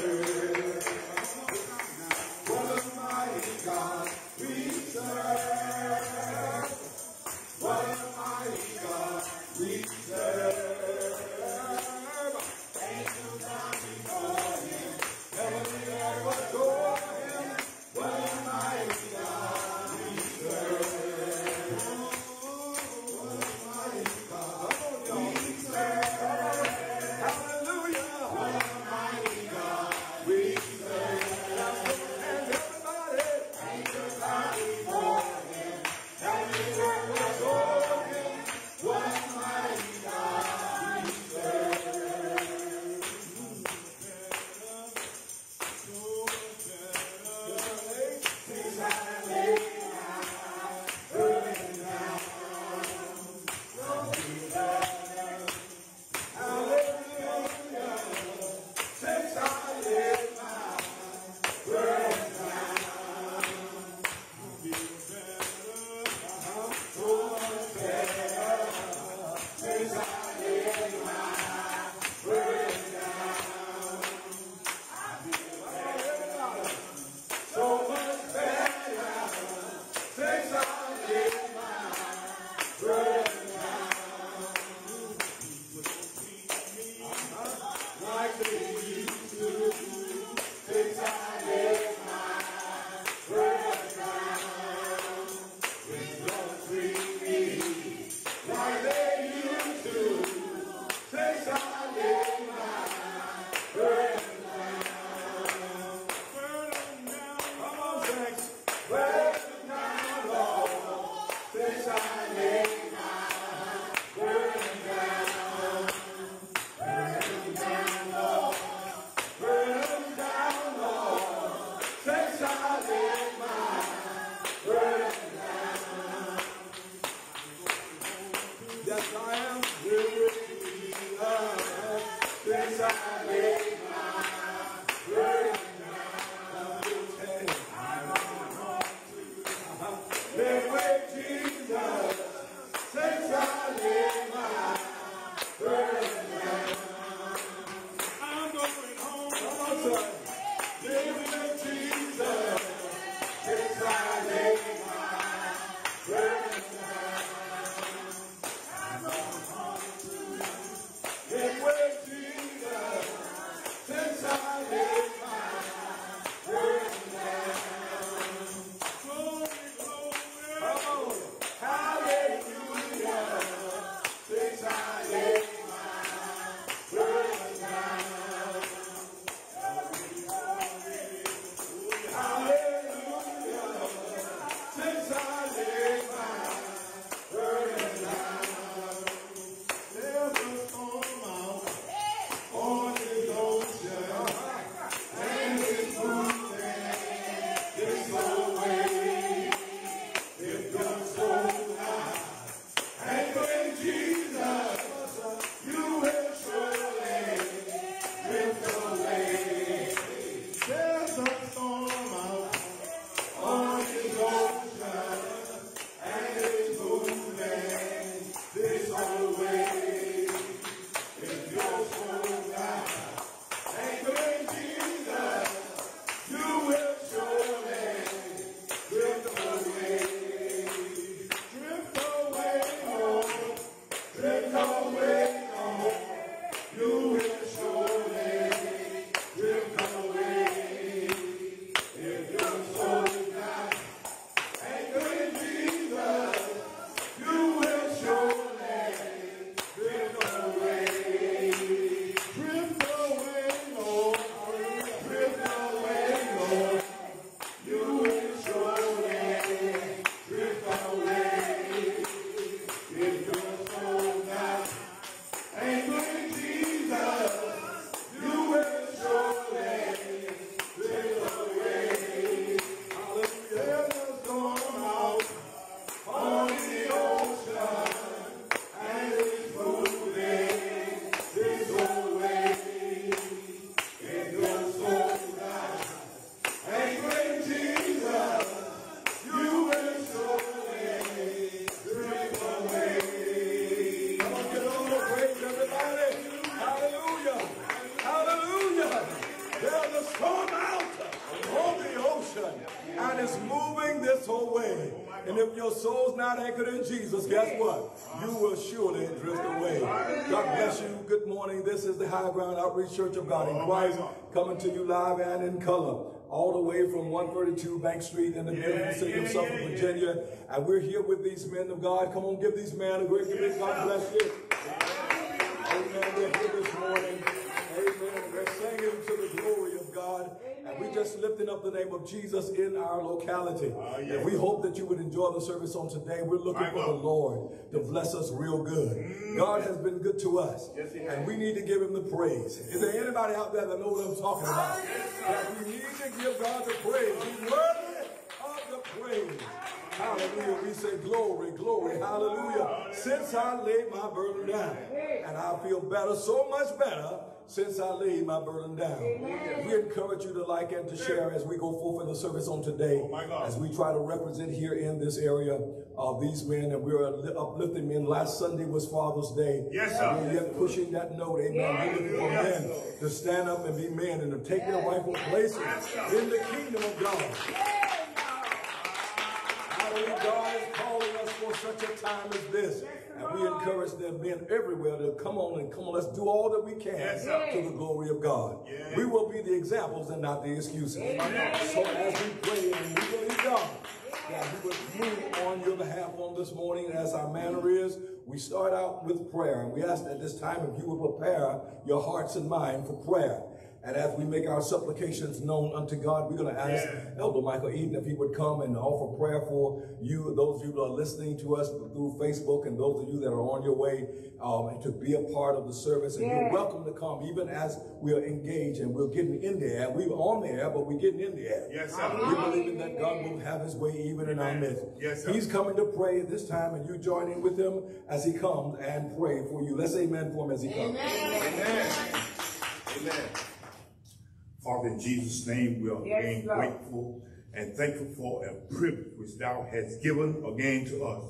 serve. Morning. This is the High Ground Outreach Church of God in Christ coming to you live and in color all the way from 132 Bank Street in the beautiful city of Suffolk, Virginia. And we're here with these men of God. Come on, give these men a great give God bless you. Amen. We're here this morning. Amen. We're singing to the glory of God. And we just lifting up the name of Jesus in our locality. Uh, yes. And we hope that you would enjoy the service on today. We're looking for the Lord to bless us real good. Mm. God has been good to us. Yes, and we need to give him the praise. Is there anybody out there that knows what I'm talking about? That we need to give God the praise. He's worthy of the praise. Hallelujah. We say glory, glory, hallelujah. Since I laid my burden down, and I feel better, so much better since I laid my burden down. Amen. We encourage you to like and to share as we go forth in the service on today, oh as we try to represent here in this area of these men, and we're uplifting men. Last Sunday was Father's Day. Yes, sir. We're yet pushing that note, amen. Yes. We're looking for yes. men to stand up and be men and to take their rightful places in the kingdom of God. God is calling us for such a time as this. And we encourage them men everywhere to come on and come on. Let's do all that we can yes, to the glory of God. Yes. We will be the examples and not the excuses. Yes. So as we pray and we believe God that He would move on your behalf on this morning as our manner is, we start out with prayer. And we ask at this time if you would prepare your hearts and mind for prayer. And as we make our supplications known unto God, we're going to ask yeah. Elder Michael Eden if he would come and offer prayer for you, those of you that are listening to us through Facebook, and those of you that are on your way um, to be a part of the service. And yeah. you're welcome to come, even as we are engaged and we're getting in the air. We are on the air, but we're getting in the air. Yes, sir. We're believing that God will have his way even in our midst. Yes, sir. He's coming to pray this time, and you join in with him as he comes and pray for you. Let's say amen for him as he comes. Amen. Amen. amen. Father, in Jesus' name, we are yes, again Lord. grateful and thankful for a privilege which thou hast given again to us.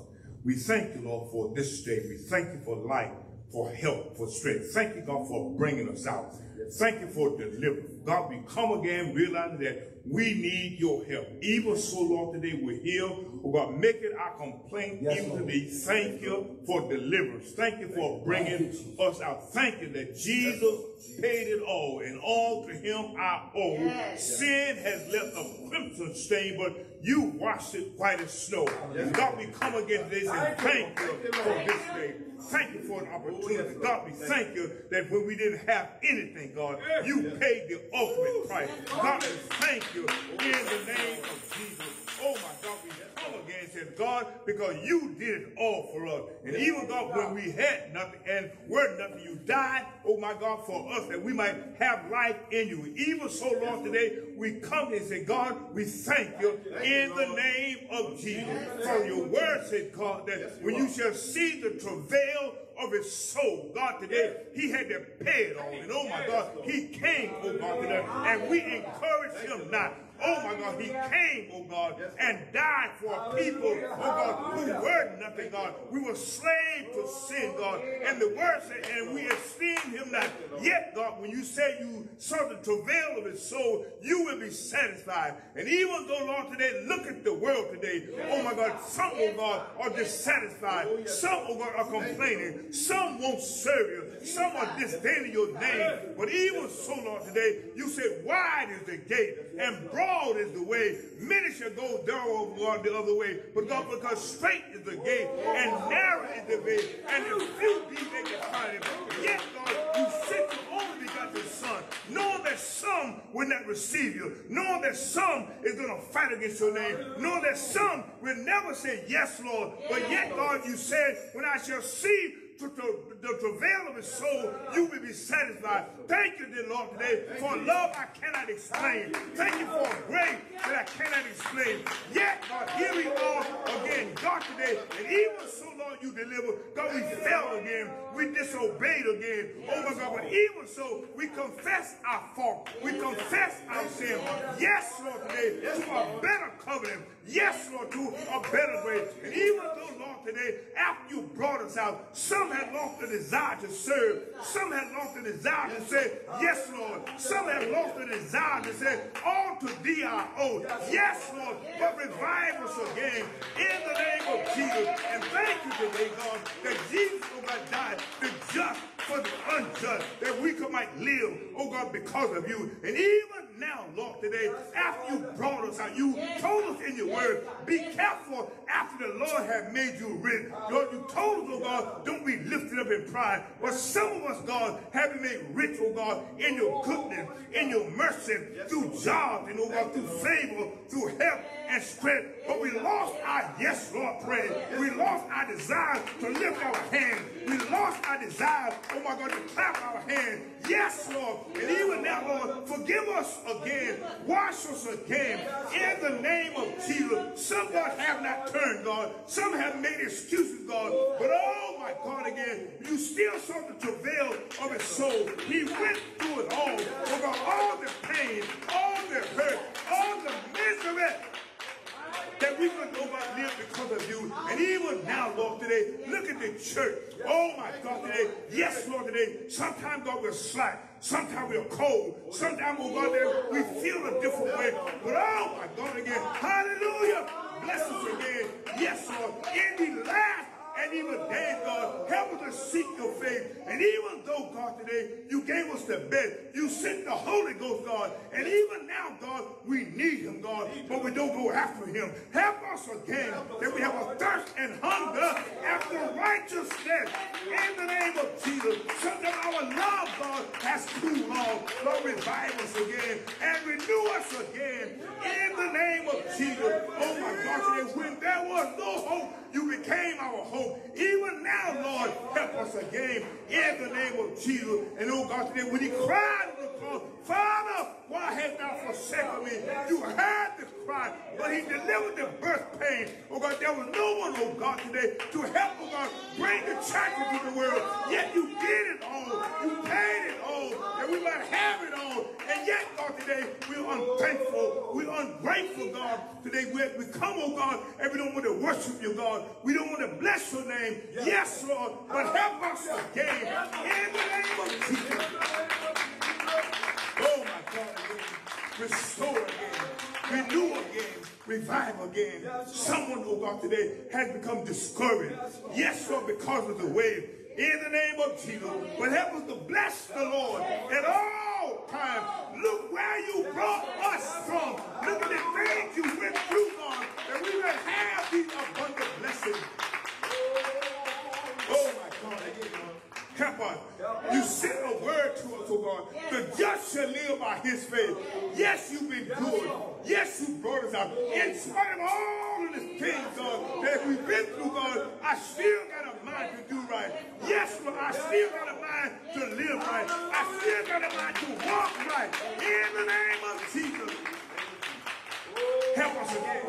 We thank you, Lord, for this day. We thank you for life, for help, for strength. Thank you, God, for bringing us out. Thank you for deliverance. God, we come again realizing that we need your help. Even so, Lord, today we're here. Oh God, make it our complaint yes, even Lord. today. Thank you for deliverance. Thank you for bringing us out. Thank you that Jesus paid it all, and all to him I owe. Yes. Sin has left a crimson stain, but you washed it white as snow. Yes. God, we come again today and thank you for this day. Thank you for an opportunity. God, we thank you that when we didn't have anything, God, you paid the ultimate price. God, we thank you in the name of Jesus. Oh my God, we come again said God because you did it all for us. And even God, when we had nothing and were nothing, you died, oh my God, for us that we might have life in you. Even so, Lord, today we come and say, God, we thank you in the name of Jesus. For your word said, God, that when you shall see the travail of his soul. God, today, he had to pay it all. And oh my God, he came, oh God, today, and we encourage him not Oh my God, he came, oh God, and died for a people, oh God, who were nothing, God. We were slaves to sin, God. And the word said, and we esteem him not. Yet, God, when you say you saw the travail of his soul, you will be satisfied. And even though, Lord, today, look at the world today. Oh my God, some, oh God, are dissatisfied. Some, oh God, are complaining. Some won't serve you. Some are disdaining your name. But even so, Lord, today, you said, wide is the gate and broad is the way. Many shall go down the other way. But God, because straight is the gate and narrow is the way, and the few be they can find it. Yet, God, you sent your only begotten Son, knowing that some will not receive you, knowing that some is going to fight against your name, knowing that some will never say, Yes, Lord. But yet, God, you said, when I shall see to, to, the travail of his soul, you will be satisfied. Thank you, dear Lord, today for love I cannot explain. Thank you for a grace that I cannot explain. Yet, God, here we are again, God, today, and even so, Lord, you delivered. God, we fell again. We disobeyed again. Oh my God, but even so, we confess our fault. We confess our sin. Yes, Lord, today, to a better covenant. Yes, Lord, to a better way. And even though, Lord, today, after you brought us out, some had lost desire to serve. Some have lost the desire to say, yes, Lord. Some have lost the desire to say, all to thee our oath. Yes, Lord, but revive us again in the name of Jesus. And thank you today, God, that Jesus, oh God, died the just for the unjust, that we could might live, oh God, because of you. And even now, Lord, today, after you brought us out, you told us in your word, be careful after the Lord had made you rich. Lord, you told us, oh God, don't be lifted up in pride. But some of us, God, have been made rich, oh God, in your goodness, in your mercy, through jobs, and oh God, through favor, through help and strength. But we lost our yes, Lord, praise. We lost our desire to lift our hands. We lost our desire, oh my God, to clap our hands. Yes, Lord. And even now, Lord, forgive us again. Wash us again. In the name of Jesus. Some, God, have not turned, God. Some have made excuses, God. But oh my God, again, you still saw the travail of his soul. He went through it all. Over all the pain, all the hurt, all the misery that we could go about live because of you. And even now, Lord, today, look at the church. Oh my God, today. Yes, Lord, today. Sometimes, God, we're slack. Sometimes we're cold. Sometimes, oh God, there, we feel a different way. But oh my God, again, hallelujah. Bless us again. Yes, Lord. In the last and even days, God, help us to seek your face. And even though, God, today you gave us the bed, you sent the Holy Ghost, God. And even now, God, we need him, God, but we don't go after him. Help us again that we have a thirst and hunger after righteousness in the name of Jesus. So that our love, God, has cooled off. Lord, revive us again and renew us again in the name of Jesus. Oh my God, today when there was no hope, you became our hope. Even now, Lord, help us again in the name of Jesus. And oh God, today when he cried on the cross, Father, why hast thou forsaken me? You heard the cry, but he delivered the birth pain. Oh God, there was no one, oh God, today to help, oh God, bring the church into the world. Yet you did it all. You paid it all. And we might have it all. And yet, God, today we're unthankful. We're ungrateful, God. Today we, we come, oh God, and we don't want to worship you, God. We don't want to bless your name. Yes, Lord. But help us again in the name of Jesus. Oh, my God, again. Restore again. Renew again. Revive again. Someone, oh God, today has become discouraged. Yes, Lord, because of the way. In the name of Jesus. But help us to bless the Lord at all times. Look where you brought us from. Look at the things you went through, God, that we will have these abundant blessings. Oh, Help us. You sent a word to us, oh God. The just shall live by his faith. Yes, you've been good. Yes, you brought us out. In spite of all of this things, God, that we've been through, God, I still got a mind to do right. Yes, Lord, I still got a mind to live right. I still got a mind to walk right. In the name of Jesus. Help us again.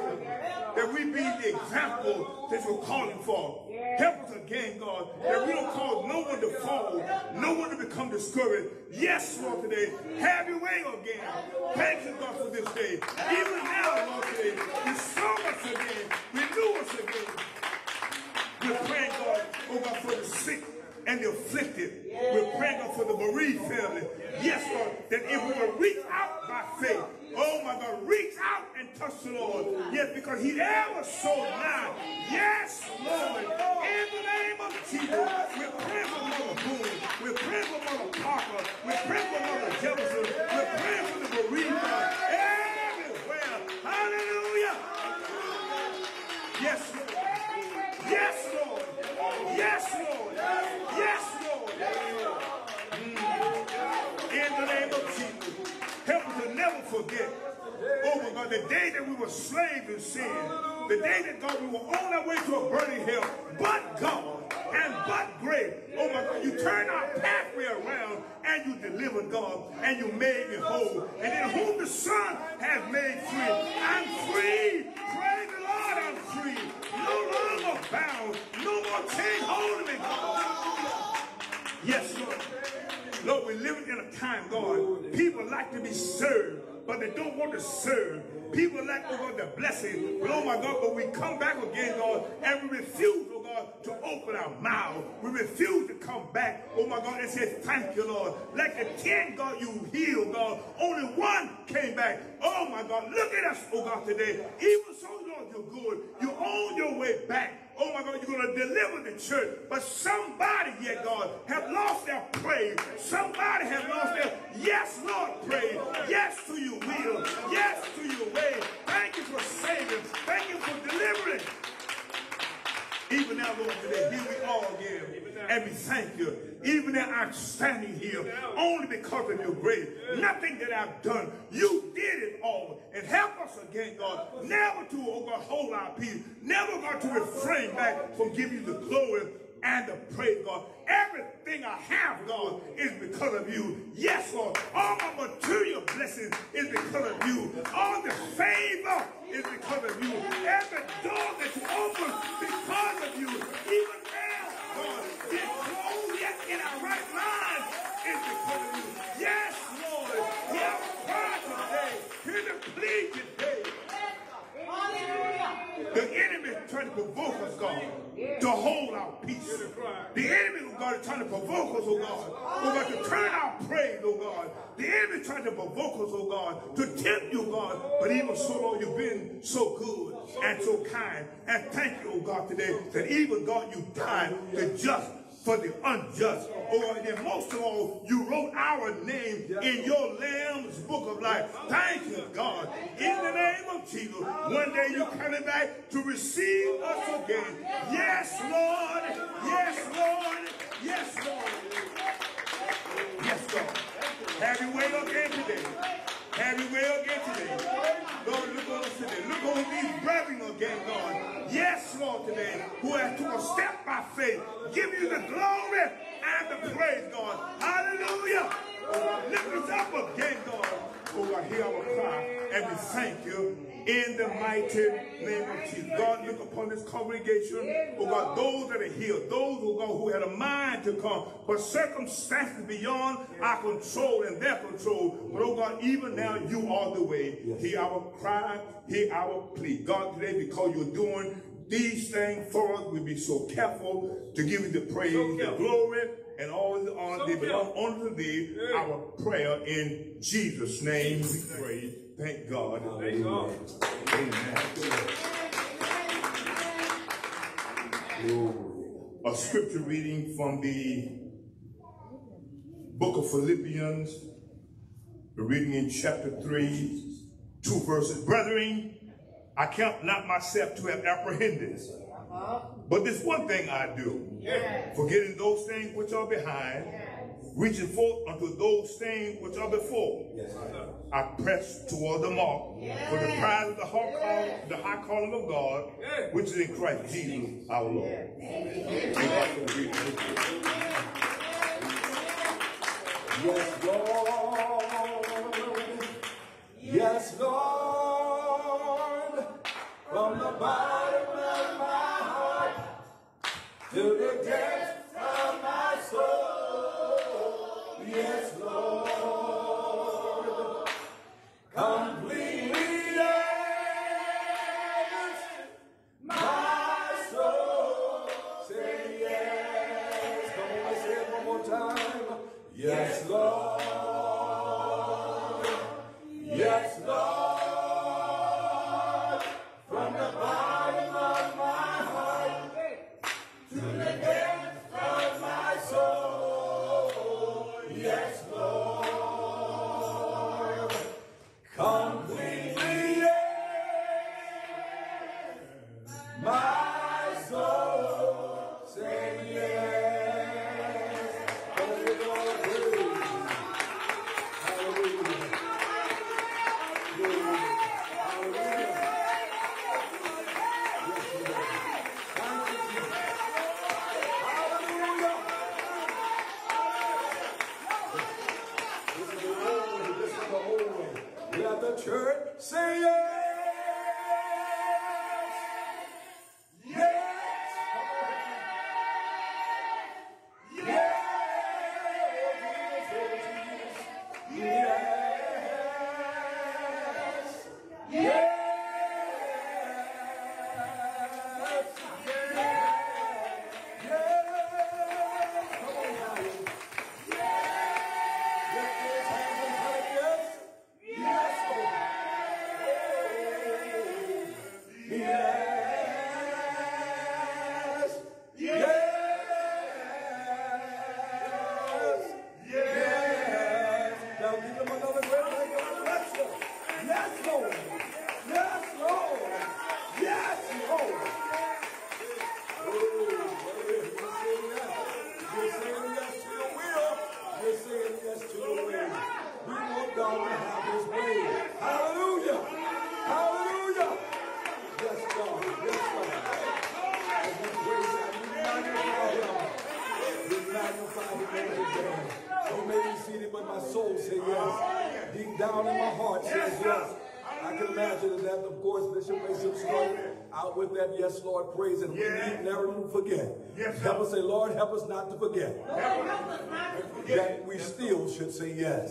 That we be the example that you're calling for. Help us again, God. That we don't cause no one to fall. No one to become discouraged. Yes, Lord, today. Have your way again. Thank you, God, for this day. Even now, Lord, today. Restore us again. Renew us again. We're praying, God, God, for the sick and the afflicted. We're praying God, for the bereaved family. Yes, Lord, that if we will reach out by faith, oh my God, reach out and touch the Lord. Yes, because he ever so nigh. Yes, Lord, in the name of Jesus, we're praying for Mother Boone. We're praying for Mother Parker. We're praying for Mother Jefferson. We're praying for the bereaved Everywhere. Hallelujah. Yes, Lord. Yes, Lord. Yes, Lord. Yes, Lord. Mm. In the name of Jesus. Help us to never forget. Oh my God, the day that we were slaves in sin. The day that God we were on our way to a burning hell. But God and but great. Oh my God, you turned our pathway around and you delivered God and you made me whole. And in whom the Son has made free. I'm free. Praise the Lord, I'm free. no longer bound. No more chain holding me. Lord, we're living in a time, God. People like to be served, but they don't want to serve. People like, oh God, the blessing. Oh my God, but we come back again, God, and we refuse, oh God, to open our mouth. We refuse to come back, oh my God, and say, thank you, Lord. Like the ten, God, you healed, God. Only one came back. Oh my God, look at us, oh God, today. Even so, Lord, you're good. You're on your way back. Oh my God, you're going to deliver the church. But somebody yet, God, have lost their praise. Somebody have lost their yes, Lord, praise. Yes to your will. Yes to your way. Thank you for saving. Thank you for delivering. Even now, Lord, today, here we are again. And we thank you. Even now, I'm standing here only because of your grace. Nothing that I've done. You did it all. And help us again, God. Never to, oh God, hold our peace. Never, God, to refrain back from giving you the glory and the praise, God. Everything I have, God, is because of you. Yes, Lord. All my material blessings is because of you. All the favor is because of you. Every door that you open because of you. Even now, God, being clothed yet in our right mind is because of you. Yes, Lord. Hear our cry today. Hear the plea today. The enemy is trying to provoke us, God, to hold our peace. The enemy, oh God, is trying to provoke us, oh God, oh God, to turn our praise, oh God. The enemy is trying to provoke us, oh God, to tempt you, God. But even so, Lord, you've been so good and so kind. And thank you, oh God, today, that even, God, you died the just for the unjust. Or and most of all, you wrote our name in your Lamb's book of life. Thank you, God. In the name of Jesus, one day you're coming back to receive us again. Yes, Lord. Yes, Lord. Yes, Lord. Yes, God. Have your way again today. Have again today. Lord, look on us today. Look on these brethren again, God. Yes, Lord, today, who have took a step by faith. Give you the glory and the praise, God. Hallelujah. Lift us up again, God. Oh, God, hear our cry. And we thank you in the mighty name of Jesus. God, look upon this congregation. Oh, God, those that are healed, those, oh, God, who had a mind to come, but circumstances beyond our control and their control. But, oh, God, even now you are the way. Hear our cry, hear our plea. God, today, because you're doing these things for us, we be so careful to give you the praise, the glory, and all the honor. They belong unto thee, our prayer in Jesus' name we pray. Thank God. Thank God. A scripture reading from the book of Philippians, we're reading in chapter 3, two verses. Brethren, I count not myself to have apprehended. Uh-huh. But this one thing I do, forgetting those things which are behind, reaching forth unto those things which are before. I press toward the mark for the prize of the high, call, the high calling of God, which is in Christ Jesus our Lord. Yes, Lord. Yes, Lord. From the bottom of my heart to the depths of my soul. Yes, Lord. Completely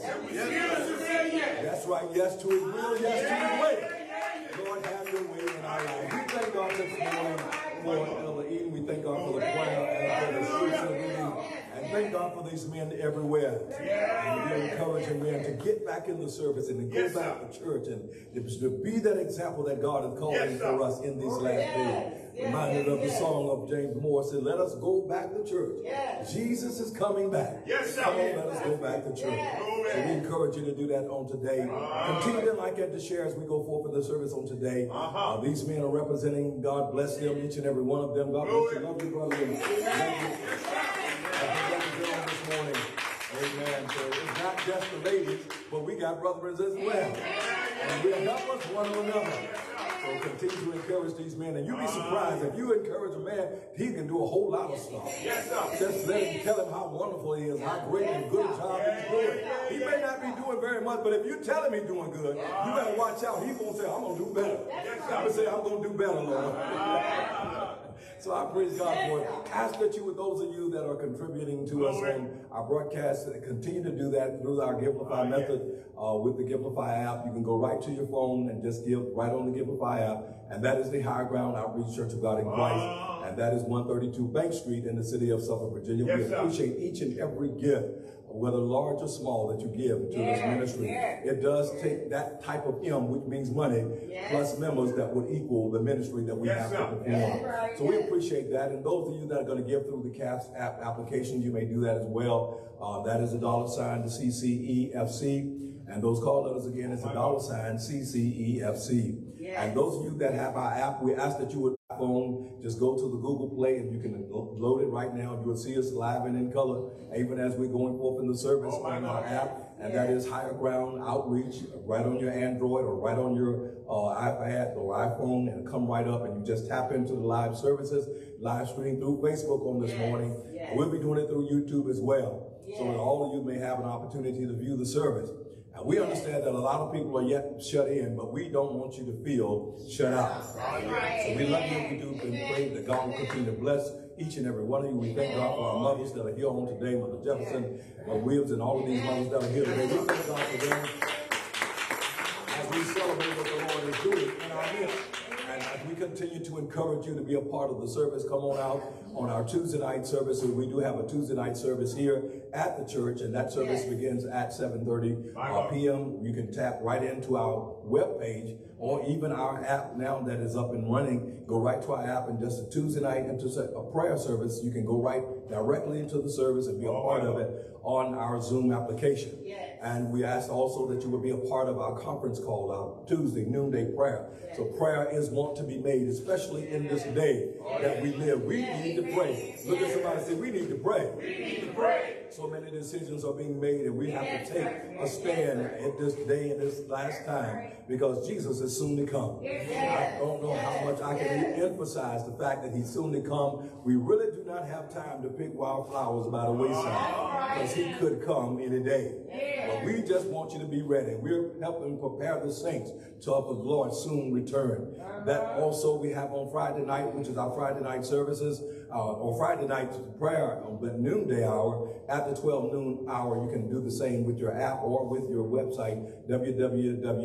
That's right, yes to his will, yes to his way. Lord, have your way in our lives. We thank God this morning for Elder Eden. We thank God for the prayer and for the fruits of the reading. And thank God for these men everywhere. And we encourage them men to get back in the service and to go Yes, back to church and to be that example that God is calling Yes, for us in these last days. Yes, Reminded of the yes. song of James Moore said, let us go back to church. Yes. Jesus is coming back. Yes, sir. Come on, let us go back to church. Yes. So we encourage you to do that on today. Continue to like and to share as we go forth in the service on today. Uh-huh. Uh, these men are representing. God bless them, each and every one of them. God bless you. Love you, brother. Just the ladies, but we got brothers as well. And we'll help us one another. So continue to encourage these men. And you'll be surprised if you encourage a man, he can do a whole lot of stuff. Yes, sir. Just let him tell him how wonderful he is, how great and good a job he's doing. He may not be doing very much, but if you tell him he's doing good, you better watch out. He won't say, I'm gonna do better. I'm gonna say, I'm gonna do better, Lord. So I praise God for it. Ask that you, with those of you that are contributing to us on our broadcast, uh, continue to do that through our Givelify method uh, with the Givelify app. You can go right to your phone and just give right on the Givelify app. And that is the Higher Ground Outreach Church of God in Christ. And that is 132 Bank Street in the city of Suffolk, Virginia. Yes, we sir. appreciate each and every gift, whether large or small, that you give to this ministry. yes. It does take that type of M, which means money, Yes. plus members that would equal the ministry that we Yes, have to perform. That's right, So we yes. appreciate appreciate that. And those of you that are going to give through the Cash App application, you may do that as well. Uh, that is a dollar sign to CCEFC. And those call letters again is a dollar sign CCEFC. Yes. And those of you that have our app, we ask that you would phone, just go to the Google Play and you can load it right now. You will see us live and in color, even as we're going forth in the service Oh, my on our God. app. And that is Higher Ground Outreach, right on your Android or right on your uh, iPad or iPhone, and come right up and you just tap into the live services, live stream through Facebook on this Yes, morning. yes. We'll be doing it through YouTube as well, so that all of you may have an opportunity to view the service. And we understand that a lot of people are yet shut in, but we don't want you to feel shut out. So we love you we do and pray that God will continue to bless each and every one of you. We thank God for our mothers that are here on today, Mother Jefferson, Mother Williams, and all of these mothers that are here today. We thank God for them as we celebrate what the Lord is doing in our midst. And as we continue to encourage you to be a part of the service, come on out on our Tuesday night services. We do have a Tuesday night service here at the church, and that service Yes. begins at 7.30 My uh, p.m. You can tap right into our webpage or even our app now that is up and running. Go right to our app and just a Tuesday night into a prayer service. You can go right directly into the service and be a Oh, part of it on our Zoom application. Yes. And we ask also that you would be a part of our conference call, our Tuesday noonday prayer. So prayer is want to be made, especially in this day that we live. We need to pray. Look at somebody and say, we need to pray. We need to pray. So many decisions are being made and we have to take a stand at this day and this last time because Jesus is soon to come. I don't know how much I can emphasize the fact that he's soon to come. We really not have time to pick wildflowers by the wayside because he could come any day. But we just want you to be ready. We're helping prepare the saints to help the Lord soon return. That also we have on Friday night, which is our Friday night services, uh, on Friday night prayer, on the noonday hour, at the 12 noon hour, you can do the same with your app or with your website, www.hgocogIc.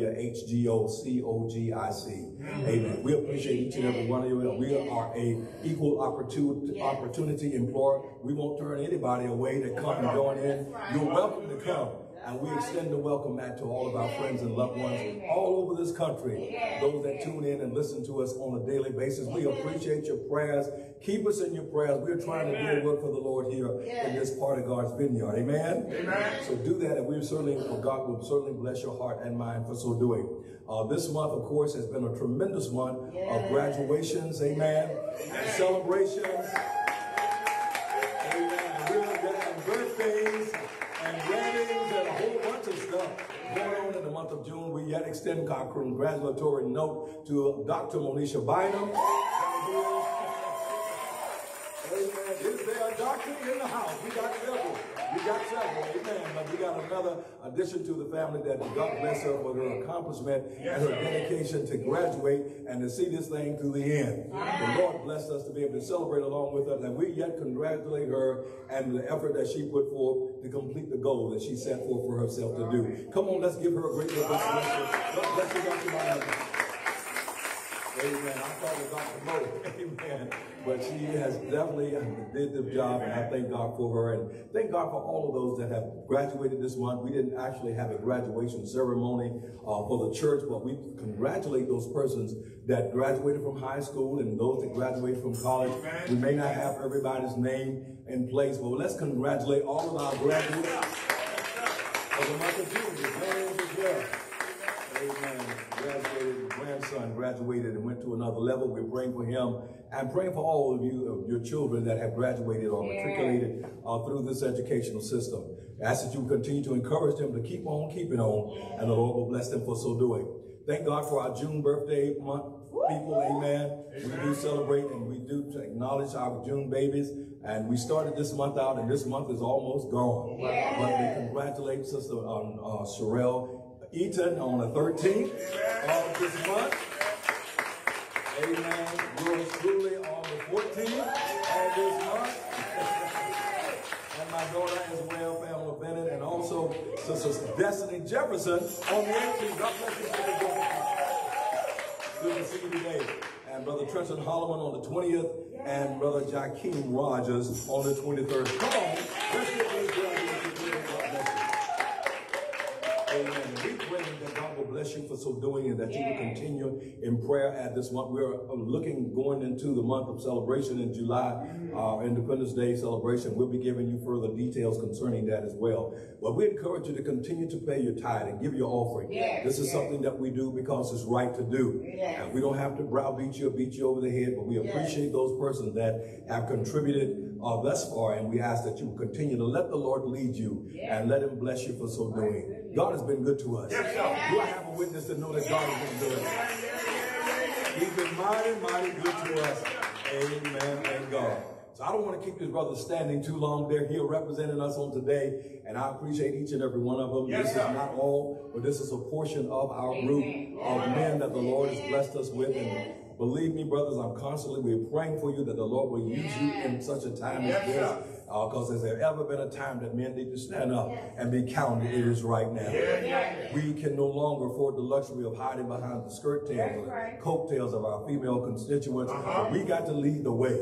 Amen. We appreciate each and every one of you. We are a equal opportunity, opportunity employer. We won't turn anybody away to come and join in. You're welcome to come. And we extend the welcome mat to all of our friends and loved ones all over this country. Those that tune in and listen to us on a daily basis. We appreciate your prayers. Keep us in your prayers. We're trying to do a work for the Lord here in this part of God's vineyard. Amen? Amen. So do that, and we certainly, God will certainly bless your heart and mind for so doing. Uh, this month, of course, has been a tremendous month of graduations, amen, and celebrations. Month of June, we yet extend our congratulatory note to Dr. Monisha Bynum. Amen. Is there a doctor in the house? We got several. We got several. Amen. But we got another addition to the family that God bless her for her accomplishment and her dedication to graduate and to see this thing through the end. The Lord blessed us to be able to celebrate along with her, and we yet congratulate her and the effort that she put forth to complete the goal that she set forth for herself to do. Come on, let's give her a great big blessing. God bless you, Dr. Myers. Amen. I call her Dr. Mo. Amen. But she has definitely did the job, and I thank God for her. And thank God for all of those that have graduated this month. We didn't actually have a graduation ceremony uh, for the church, but we congratulate those persons that graduated from high school and those that graduated from college. We may not have everybody's name in place, but let's congratulate all of our graduates for the month of June. Amen. Graduated, grandson graduated and went to another level. We're praying for him and praying for all of you, your children that have graduated or matriculated uh, through this educational system. I ask that you continue to encourage them to keep on keeping on, and the Lord will bless them for so doing. Thank God for our June birthday month people, amen. We do celebrate and we do acknowledge our June babies. And we started this month out, and this month is almost gone. But we congratulate Sister um, uh, Sherelle Eaton on the 13th of this month. Amen. Yours truly on the 14th of this month. and my daughter as well, Pamela Bennett, and also Sister Destiny Jefferson on the 18th. God bless you, Good to see you today. And Brother Trenton Holloman on the 20th, and Brother Jakeem Rogers on the 23rd. Come on, bless you for so doing and that you will continue in prayer at this month. We're uh, looking, going into the month of celebration in July, our Independence Day celebration. We'll be giving you further details concerning that as well. But we encourage you to continue to pay your tithe and give your offering. Yes, this is yes. something that we do because it's right to do. Yes. And we don't have to browbeat you or beat you over the head, but we appreciate those persons that have contributed uh, thus far, and we ask that you continue to let the Lord lead you and let him bless you for so doing. God has been good to us. Do I have a witness to know that God has been good? He's been mighty, mighty good to us. Amen. Thank God. So I don't want to keep this brother standing too long. They're here representing us on today, and I appreciate each and every one of them. Yes, this sir. is not all, but this is a portion of our group of men that the Lord has blessed us with. And believe me, brothers, I'm constantly we're praying for you that the Lord will use you in such a time as this. sir. Because has there ever been a time that men need to stand up and be counted? It is right now. We can no longer afford the luxury of hiding behind the skirt tails or the coattails of our female constituents. We got to lead the way.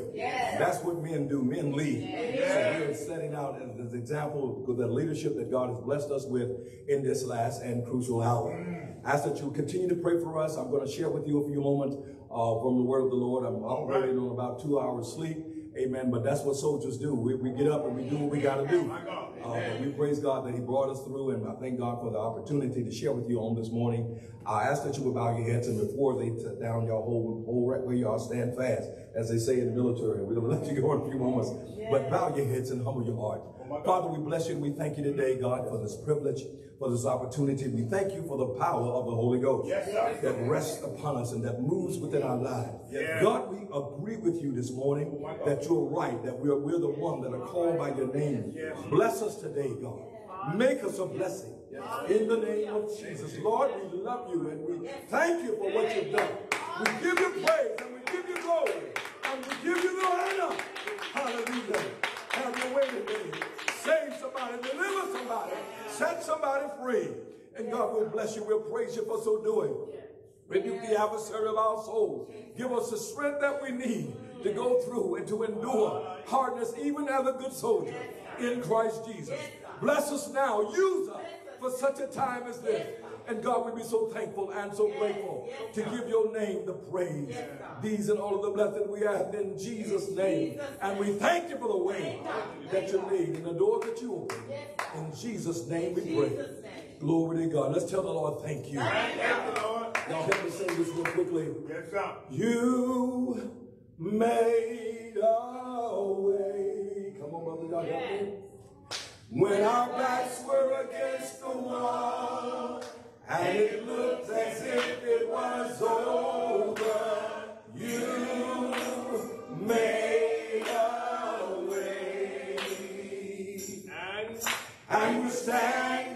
That's what men do. Men lead. So we're setting out as an example of the leadership that God has blessed us with in this last and crucial hour. I ask that you continue to pray for us. I'm going to share with you a few moments uh, from the word of the Lord. I'm operating on about two hours sleep. Amen. But that's what soldiers do. We, we get up and we do what we got to do. Uh, but we praise God that He brought us through, and I thank God for the opportunity to share with you on this morning. I ask that you would bow your heads, and before they sit down, y'all hold, hold right where y'all stand fast, as they say in the military. We're going to let you go in a few moments, but bow your heads and humble your heart. Father, we bless you and we thank you today, God, for this privilege, for this opportunity. We thank you for the power of the Holy Ghost that rests upon us and that moves within our lives. God, we agree with you this morning that you're right, that we're, we're the one that are called by your name. Bless us today, God. Make us a blessing. In the name of Jesus. Lord, we love you and we thank you for what you've done. We give you praise and we give you glory and we give you the honor. Hallelujah. Have your way today. Save somebody, deliver somebody, set somebody free. And God will bless you. We'll praise you for so doing. Rebuke the adversary of our souls. Give us the strength that we need to go through and to endure hardness, even as a good soldier in Christ Jesus. Bless us now. Use us for such a time as this. And God, we be so thankful and so grateful to give your name the praise. These and all of the blessings we ask in Jesus' name. And we thank you for the way that you lead and the door that you open. In Jesus' name we pray. Glory to God. Let's tell the Lord, thank you. Thank you, Lord. Y'all help me say this real quickly. Yes, sir. You made a way. Come on, brother, God. Yes. When our backs were against the wall, and it looked as if it was over, you made a way. And, and we stand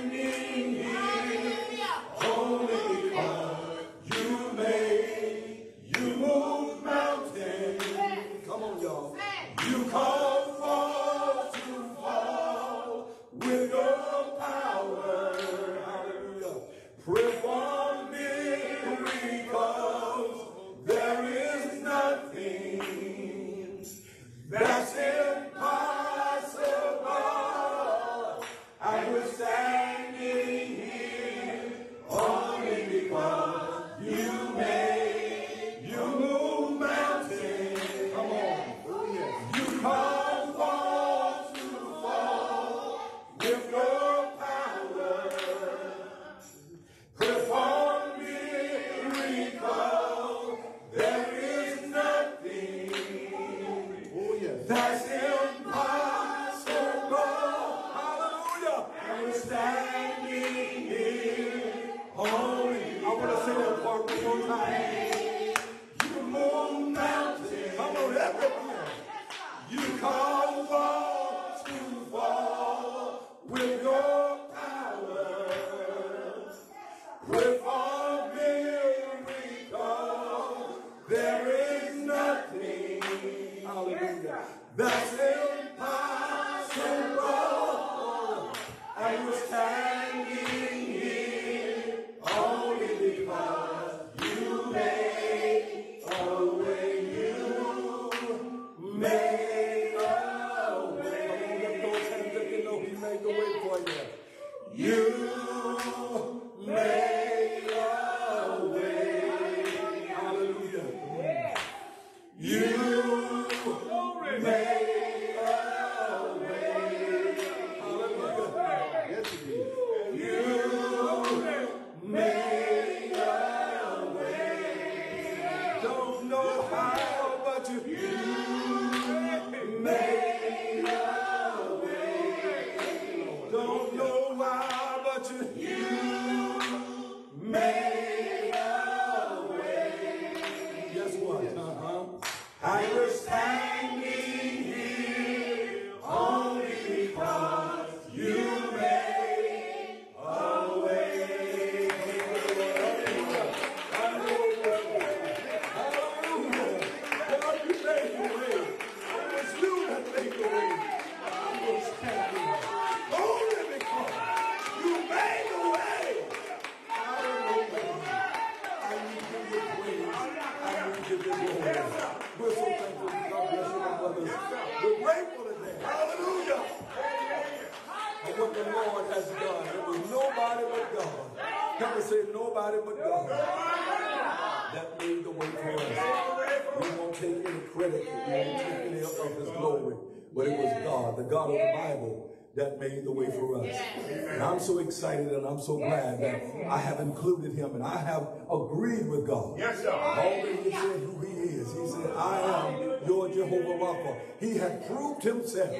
excited and I'm so glad that I have included him and I have agreed with God. Yes, sir. Always he said who he is. He said, I am your Jehovah Rapha. He had proved himself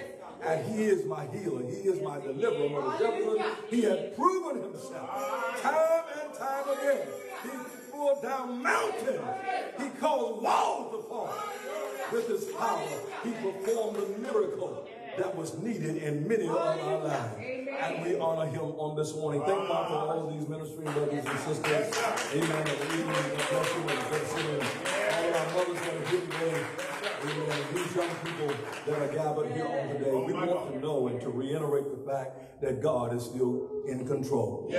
and he is my healer. He is my deliverer. He had proven himself time and time again. He pulled down mountains. He caused walls to fall with his power. He performed a miracle that was needed in many of our lives. And we honor him on this morning. Thank God for all of these ministry brothers and sisters. Amen. And bless you and bless you. All our mothers that are here today. Amen. These young people that are gathered here on today, we want to know and to reiterate the fact that God is still in control.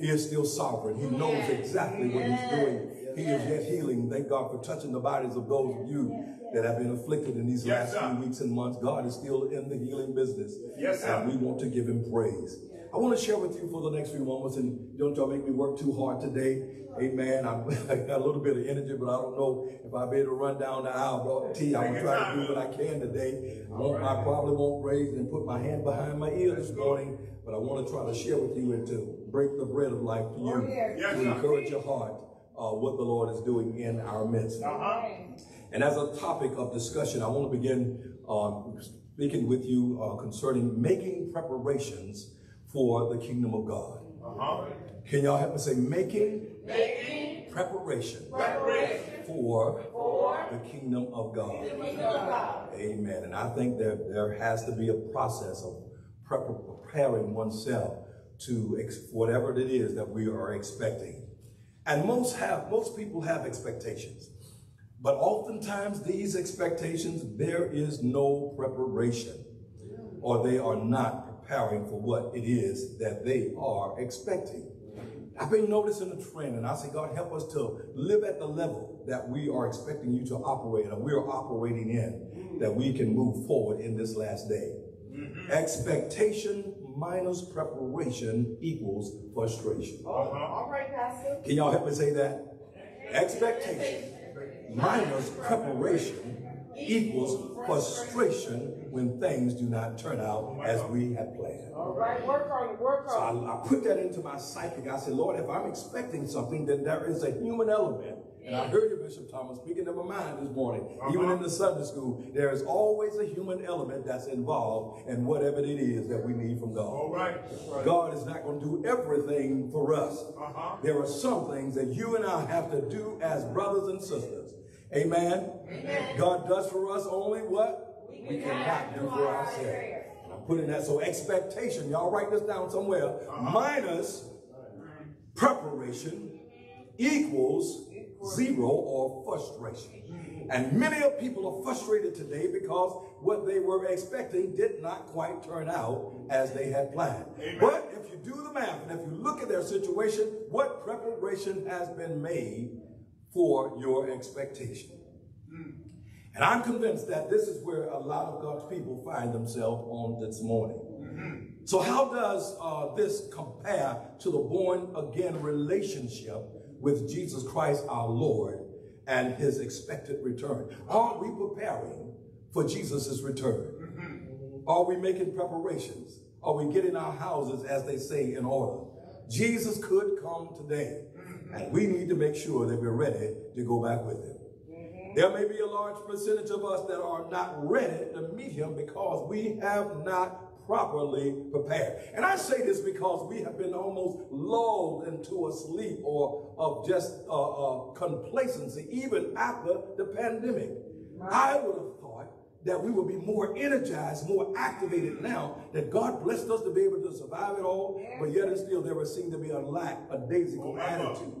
He is still sovereign. He knows exactly what he's doing he is yet healing. Thank God for touching the bodies of those of you that have been afflicted in these Yes, last sir. few weeks and months. God is still in the healing business. Yes, sir. And we want to give him praise. I want to share with you for the next few moments, and don't y'all make me work too hard today. Amen. I'm, I got a little bit of energy, but I don't know if I'll be able to run down the aisle. Bro, T, I'm gonna try to do what I can today. I, won't, I probably won't raise and put my hand behind my ear this morning, but I want to try to share with you and to break the bread of life to oh, you, Yes, to sir. encourage your heart uh, what the Lord is doing in our midst. Uh-huh. And as a topic of discussion, I want to begin um, speaking with you uh, concerning making preparations for the kingdom of God. Uh-huh. Can y'all help me say making, making preparation, preparation for, for the kingdom of God? Amen. And I think that there has to be a process of prep- preparing oneself to ex- whatever it is that we are expecting. And most have, most people have expectations. But oftentimes these expectations, there is no preparation or they are not preparing for what it is that they are expecting. I've been noticing a trend and I say, God, help us to live at the level that we are expecting you to operate or we are operating in, that we can move forward in this last day. Mm-hmm. Expectation minus preparation equals frustration. Uh-huh. Can y'all help me say that? Expectation minus preparation equals frustration when things do not turn out as we had planned. All right, work on it, work So on it. I, I put that into my psychic. I said, Lord, if I'm expecting something, then there is a human element. And I heard you, Bishop Thomas, speaking to my mind this morning. Even in the Sunday school, there is always a human element that's involved in whatever it is that we need from All God. right. God is not going to do everything for us. Uh-huh. There are some things that you and I have to do as brothers and sisters. Amen. God does for us only what we cannot do for ourselves. And I'm putting that so expectation. Y'all write this down somewhere. Minus preparation equals zero or frustration. And many of people are frustrated today because what they were expecting did not quite turn out as they had planned. But if you do the math and if you look at their situation, what preparation has been made for your expectation? And I'm convinced that this is where a lot of God's people find themselves on this morning. So how does uh, this compare to the born again relationship with Jesus Christ our Lord and his expected return? Aren't we preparing for Jesus' return? Mm-hmm. Are we making preparations? Are we getting our houses, as they say, in order? Jesus could come today, mm-hmm. and we need to make sure that we're ready to go back with him. Mm-hmm. There may be a large percentage of us that are not ready to meet him because we have not properly prepared. And I say this because we have been almost lulled into a sleep or of just uh, uh, complacency even after the pandemic. I would have thought that we would be more energized, more activated now that God blessed us to be able to survive it all, but yet and still there would seem to be a lack, a daisical attitude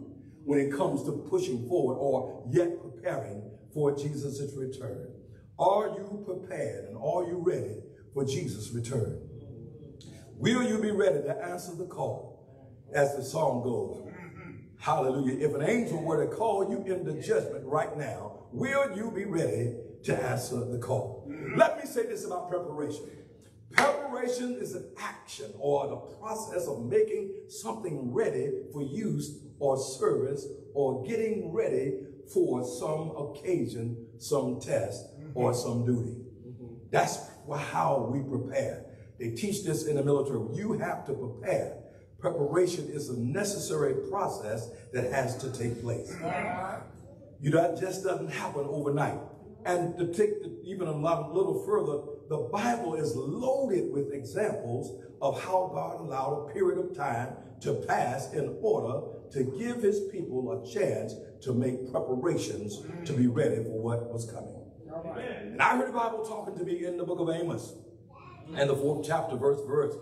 when it comes to pushing forward or yet preparing for Jesus' return. Are you prepared and are you ready for Jesus' return? Will you be ready to answer the call as the song goes? Hallelujah. If an angel were to call you into judgment right now, will you be ready to answer the call? Let me say this about preparation. Preparation is an action or the process of making something ready for use or service or getting ready for some occasion, some test, or some duty. That's how we prepare. They teach this in the military. You have to prepare. Preparation is a necessary process that has to take place. You that just doesn't happen overnight. And to take the, even a lot, little further, the Bible is loaded with examples of how God allowed a period of time to pass in order to give his people a chance to make preparations to be ready for what was coming. And I heard the Bible talking to me in the book of Amos and the fourth chapter, verse, verse.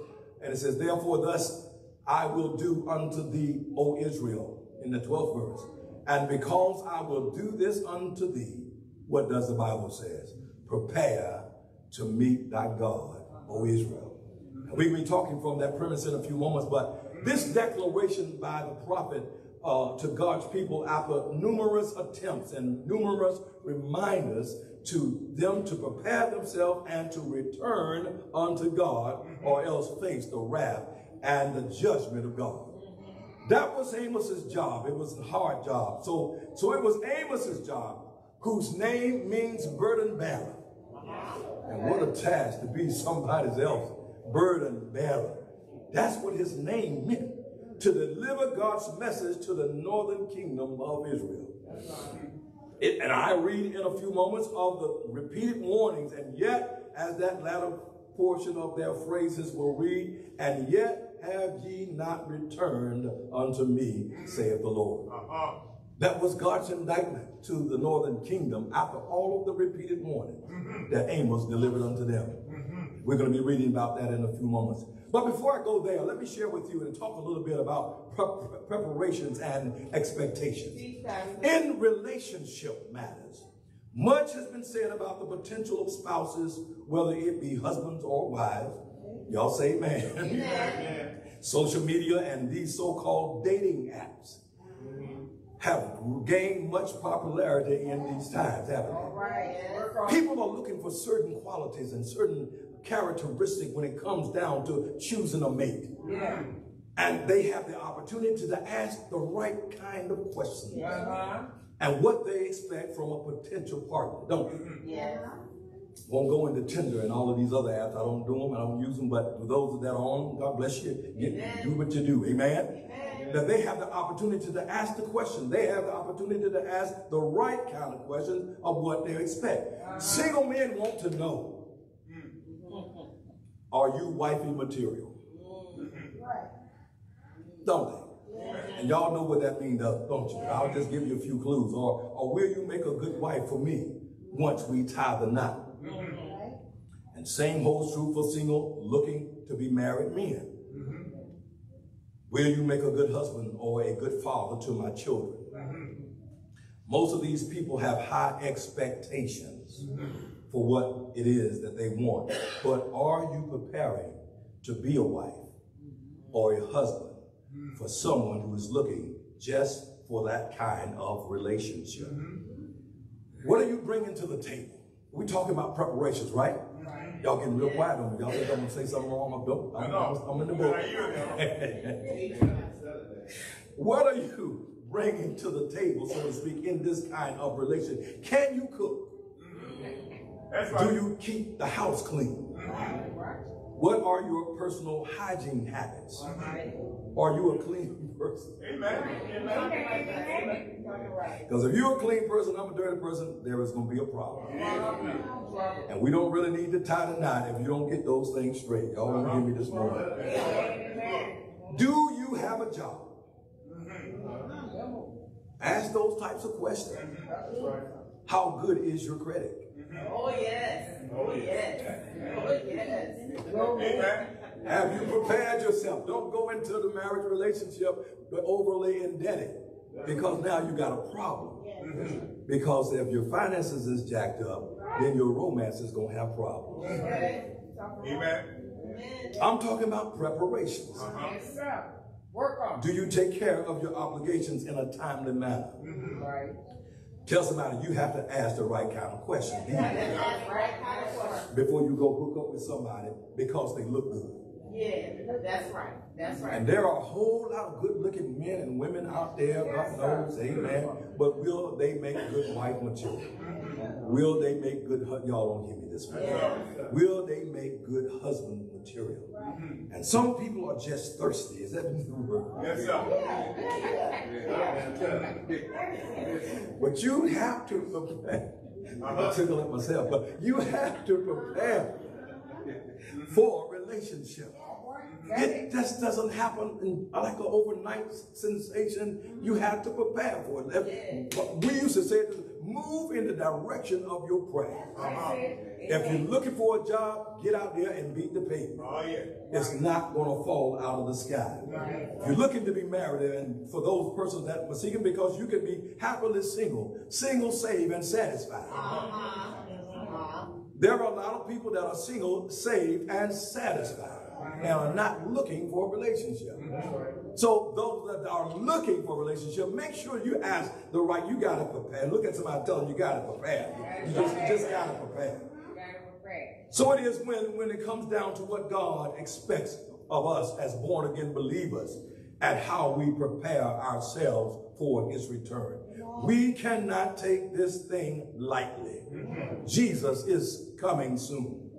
And it says, Therefore, thus I will do unto thee, O Israel, in the 12th verse. And because I will do this unto thee, what does the Bible says? Prepare to meet thy God, O Israel. And We'll be talking from that premise in a few moments, but this declaration by the prophet uh, to God's people after numerous attempts and numerous reminders to them to prepare themselves and to return unto God mm-hmm. or else face the wrath and the judgment of God. Mm-hmm. That was Amos's job. It was a hard job. So, so it was Amos's job, whose name means burden bearer. And what a task to be somebody else burden bearer. That's what his name meant. To deliver God's message to the northern kingdom of Israel. It, and I read in a few moments of the repeated warnings, and yet, as that latter portion of their phrases will read, and yet have ye not returned unto me, saith the Lord. Uh-huh. That was God's indictment to the northern kingdom after all of the repeated warnings that Amos delivered unto them. We're going to be reading about that in a few moments. But before I go there, let me share with you and talk a little bit about pre- preparations and expectations. In relationship matters, much has been said about the potential of spouses, whether it be husbands or wives. Y'all say amen. Amen. Social media and these so-called dating apps have gained much popularity in these times, haven't they? Right. People are looking for certain qualities and certain characteristics when it comes down to choosing a mate. Yeah. And they have the opportunity to ask the right kind of questions Uh-huh. and what they expect from a potential partner, don't they? Yeah. Won't go into Tinder and all of these other apps. I don't do them, I don't use them, but for those that are on, God bless you. Do what you do. Amen? That they have the opportunity to ask the question. They have the opportunity to ask the right kind of questions of what they expect. Single men want to know, are you wifey material? Don't they? And y'all know what that means, don't you? I'll just give you a few clues. Or, or will you make a good wife for me once we tie the knot? Mm-hmm. And same holds true for single looking to be married men. Mm-hmm. Will you make a good husband or a good father to my children? Mm-hmm. Most of these people have high expectations for what it is that they want. But are you preparing to be a wife or a husband for someone who is looking just for that kind of relationship? What are you bringing to the table? we talking about preparations, right? Y'all getting real quiet on me. Y'all think I'm gonna say something wrong? I'm, I'm, I'm, I'm in the book. what are you bringing to the table, so to speak, in this kind of relation? Can you cook? That's right. Do you keep the house clean? What are your personal hygiene habits? Are you a clean person? Amen. Amen. Because if you're a clean person, I'm a dirty person, there is going to be a problem. And we don't really need to tie the knot if you don't get those things straight. Y'all don't hear me this morning. Do you have a job? Mm-hmm. Ask those types of questions. How good is your credit? Oh, yes. Oh, yes. Oh, yes. Amen. Have you prepared yourself? Don't go into the marriage relationship but overly indebted because now you got a problem. Because if your finances is jacked up, then your romance is going to have problems. Amen. I'm talking about preparations. Yes, uh-huh. sir. Work on Do you take care of your obligations in a timely manner? it. Right. Tell somebody you have to ask the right kind of question That's right kind of question. before you go hook up with somebody because they look good. Yeah, that's right. That's right. And there are a whole lot of good looking men and women out there, God knows, amen. But will they make good wife material? Will they make good, y'all don't hear me this morning. Will they make good husband material? And some people are just thirsty. Is that the word? Yes, sir. But you have to prepare. Uh-huh. I'm tickling at myself, but you have to prepare for a relationship. It just doesn't happen in, like an overnight sensation. You have to prepare for it. If- We used to say, move in the direction of your prayer. Uh-huh. If you're looking for a job, get out there and beat the pavement. Oh, yeah. It's not going to fall out of the sky. If you're looking to be married, and for those persons that are seeking, because you can be happily single, single, saved, and satisfied. There are a lot of people that are single, saved, and satisfied. and are not looking for a relationship. So those that are looking for a relationship, make sure you ask the right, you gotta prepare. Look at somebody tell them you gotta prepare. You just, you just gotta prepare. So it is when, when it comes down to what God expects of us as born again believers and how we prepare ourselves for his return. We cannot take this thing lightly. Jesus is coming soon.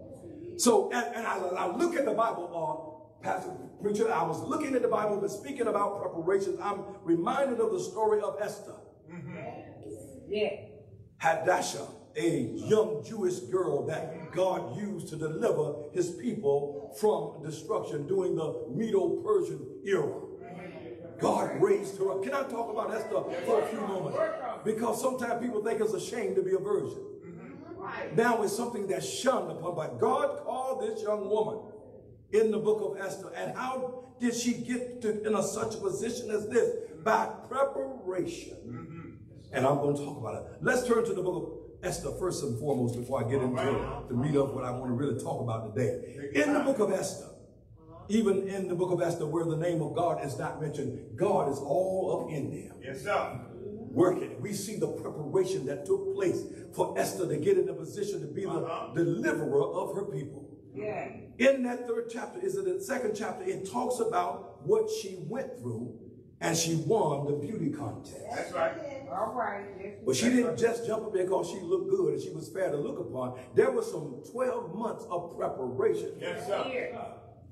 So, and, and I, I look at the Bible, uh, Pastor Preacher, I was looking at the Bible, but speaking about preparations, I'm reminded of the story of Esther. Mm-hmm. Yeah. Hadassah, a young Jewish girl that God used to deliver his people from destruction during the Medo-Persian era. God raised her up. Can I talk about Esther for a few moments? Because sometimes people think it's a shame to be a virgin. Mm-hmm. Now it's something that's shunned upon, but God called this young woman in the book of Esther. And how did she get to in a, such a position as this? By preparation. And I'm going to talk about it. Let's turn to the book of Esther first and foremost before I get into the meat of what I want to really talk about today. In the book of Esther, even in the book of Esther, where the name of God is not mentioned, God is all up in there. Yes, sir. Working. We see the preparation that took place for Esther to get in a position to be the Uh-huh. deliverer of her people. Yeah. In that third chapter, is it the second chapter? It talks about what she went through and she won the beauty contest. That's right. All right. Yes, But she didn't just jump up there because she looked good and she was fair to look upon. There was some 12 months of preparation, Yes, sir.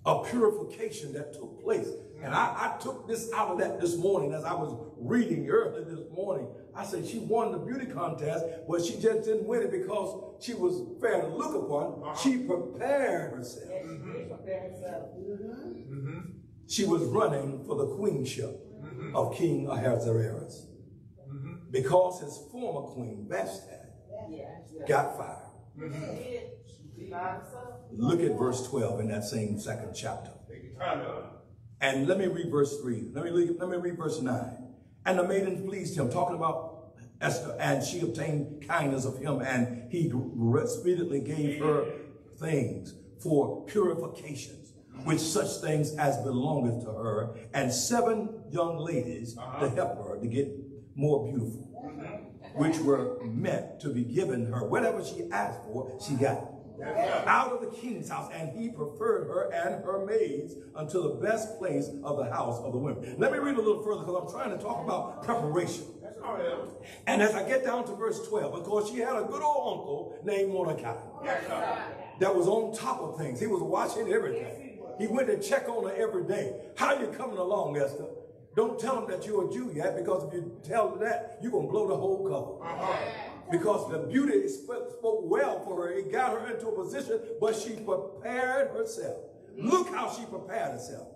A purification that took place. And I, I took this out of that this morning as I was reading early this morning. I said she won the beauty contest, but she just didn't win it because she was fair to look upon. Uh-huh. She prepared herself. Yes, she did prepare herself. Mm-hmm. She was running for the queenship mm-hmm. of King Ahasuerus mm-hmm. because his former queen, Vashti, Yeah. got fired. Look at verse 12 in that same second chapter. Take your time, And let me read verse 3. Let me, read- let me read verse 9. And the maiden pleased him, talking about Esther, and she obtained kindness of him, and he speedily gave her things for purifications, with such things as belongeth to her, and seven young ladies uh-huh. to help her to get more beautiful, which were meant to be given her. Whatever she asked for, she got out of the king's house, and he preferred her and her maids unto the best place of the house of the women. Let me read a little further because I'm trying to talk about preparation. And as I get down to verse 12, because she had a good old uncle named Mordecai that was on top of things. He was watching everything. He went to check on her every day. How you coming along, Esther? Don't tell him that you're a Jew yet, because if you tell that, you're going to blow the whole cover. Uh-huh. Because the beauty spoke, well for her. It got her into a position, but she prepared herself. Look how she prepared herself.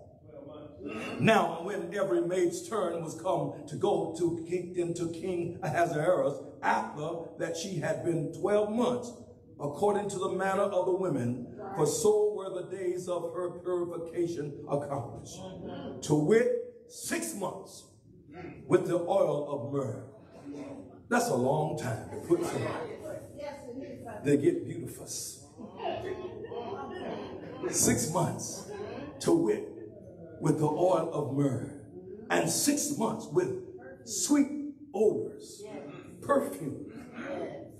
Now, when every maid's turn was come to go to king, into King Ahasuerus, after that she had been 12 months, according to the manner of the women, for so were the days of her purification accomplished. To wit, six months with the oil of myrrh. That's a long time to put somebody. They get beautiful. Six months to wit with the oil of myrrh, and six months with sweet odors, perfume.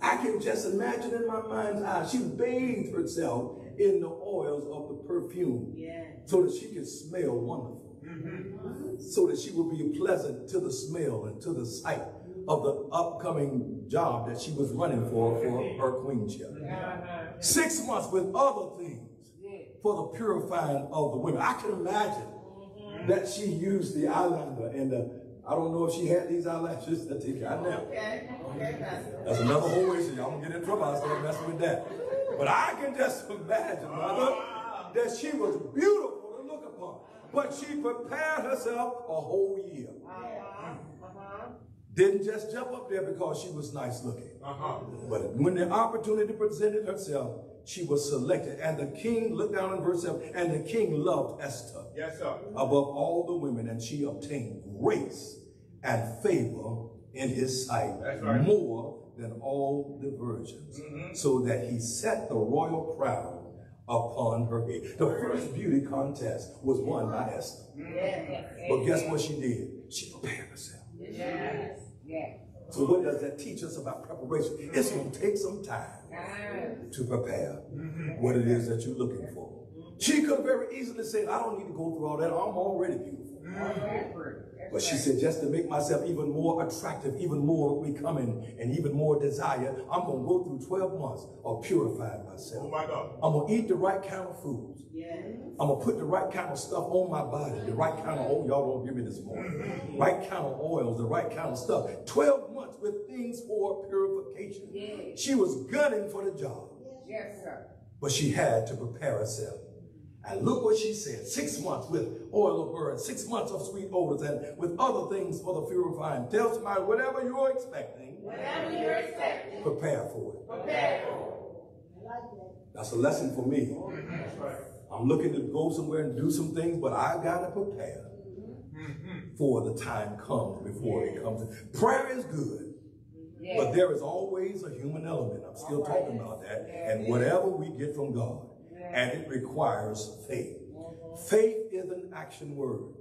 I can just imagine in my mind's eye, she bathed herself in the oils of the perfume so that she could smell wonderful, mm-hmm. so that she would be pleasant to the smell and to the sight of the upcoming job that she was running for for her queenship. Six months with other things for the purifying of the women. I can imagine that she used the eyeliner and the, I don't know if she had these eyelashes that take out now. Okay. That's another whole issue. Y'all gonna get in trouble. I start messing with that. But I can just imagine, mother, that she was beautiful to look upon. But she prepared herself a whole year. Didn't just jump up there because she was nice looking. Uh-huh. But when the opportunity presented herself, she was selected. And the king, looked down in verse 7, and the king loved Esther Yes, sir. above all the women, and she obtained grace and favor in his sight That's right. more than all the virgins, so that he set the royal crown upon her head. The first beauty contest was won by Esther. But guess what she did? She prepared herself. Yes. Yes. So what does that teach us about preparation? It's going to take some time to prepare what it is that you're looking for. She could very easily say, I don't need to go through all that. I'm already beautiful. But she said, just to make myself even more attractive, even more becoming, and even more desire, I'm going to go through 12 months of purifying myself. Oh my God. I'm going to eat the right kind of foods. Yes. I'm going to put the right kind of stuff on my body, the right kind of oil. Y'all don't give me this morning. Mm-hmm. Right kind of oils, the right kind of stuff. 12 months with things for purification. Yes. She was gunning for the job, Yes, sir. but she had to prepare herself. And look what she said. Six months with oil of myrrh, six months of sweet odors, and with other things for the purifying. Tell somebody, whatever you're expecting, Whatever you're expecting, prepare for it. prepare for it. Like that. That's a lesson for me. I'm looking to go somewhere and do some things, but I gotta prepare for the time comes before it comes. Prayer is good, it. but there is always a human element. I'm still talking about that. And whatever we get from God, and it requires faith. Faith is an action word.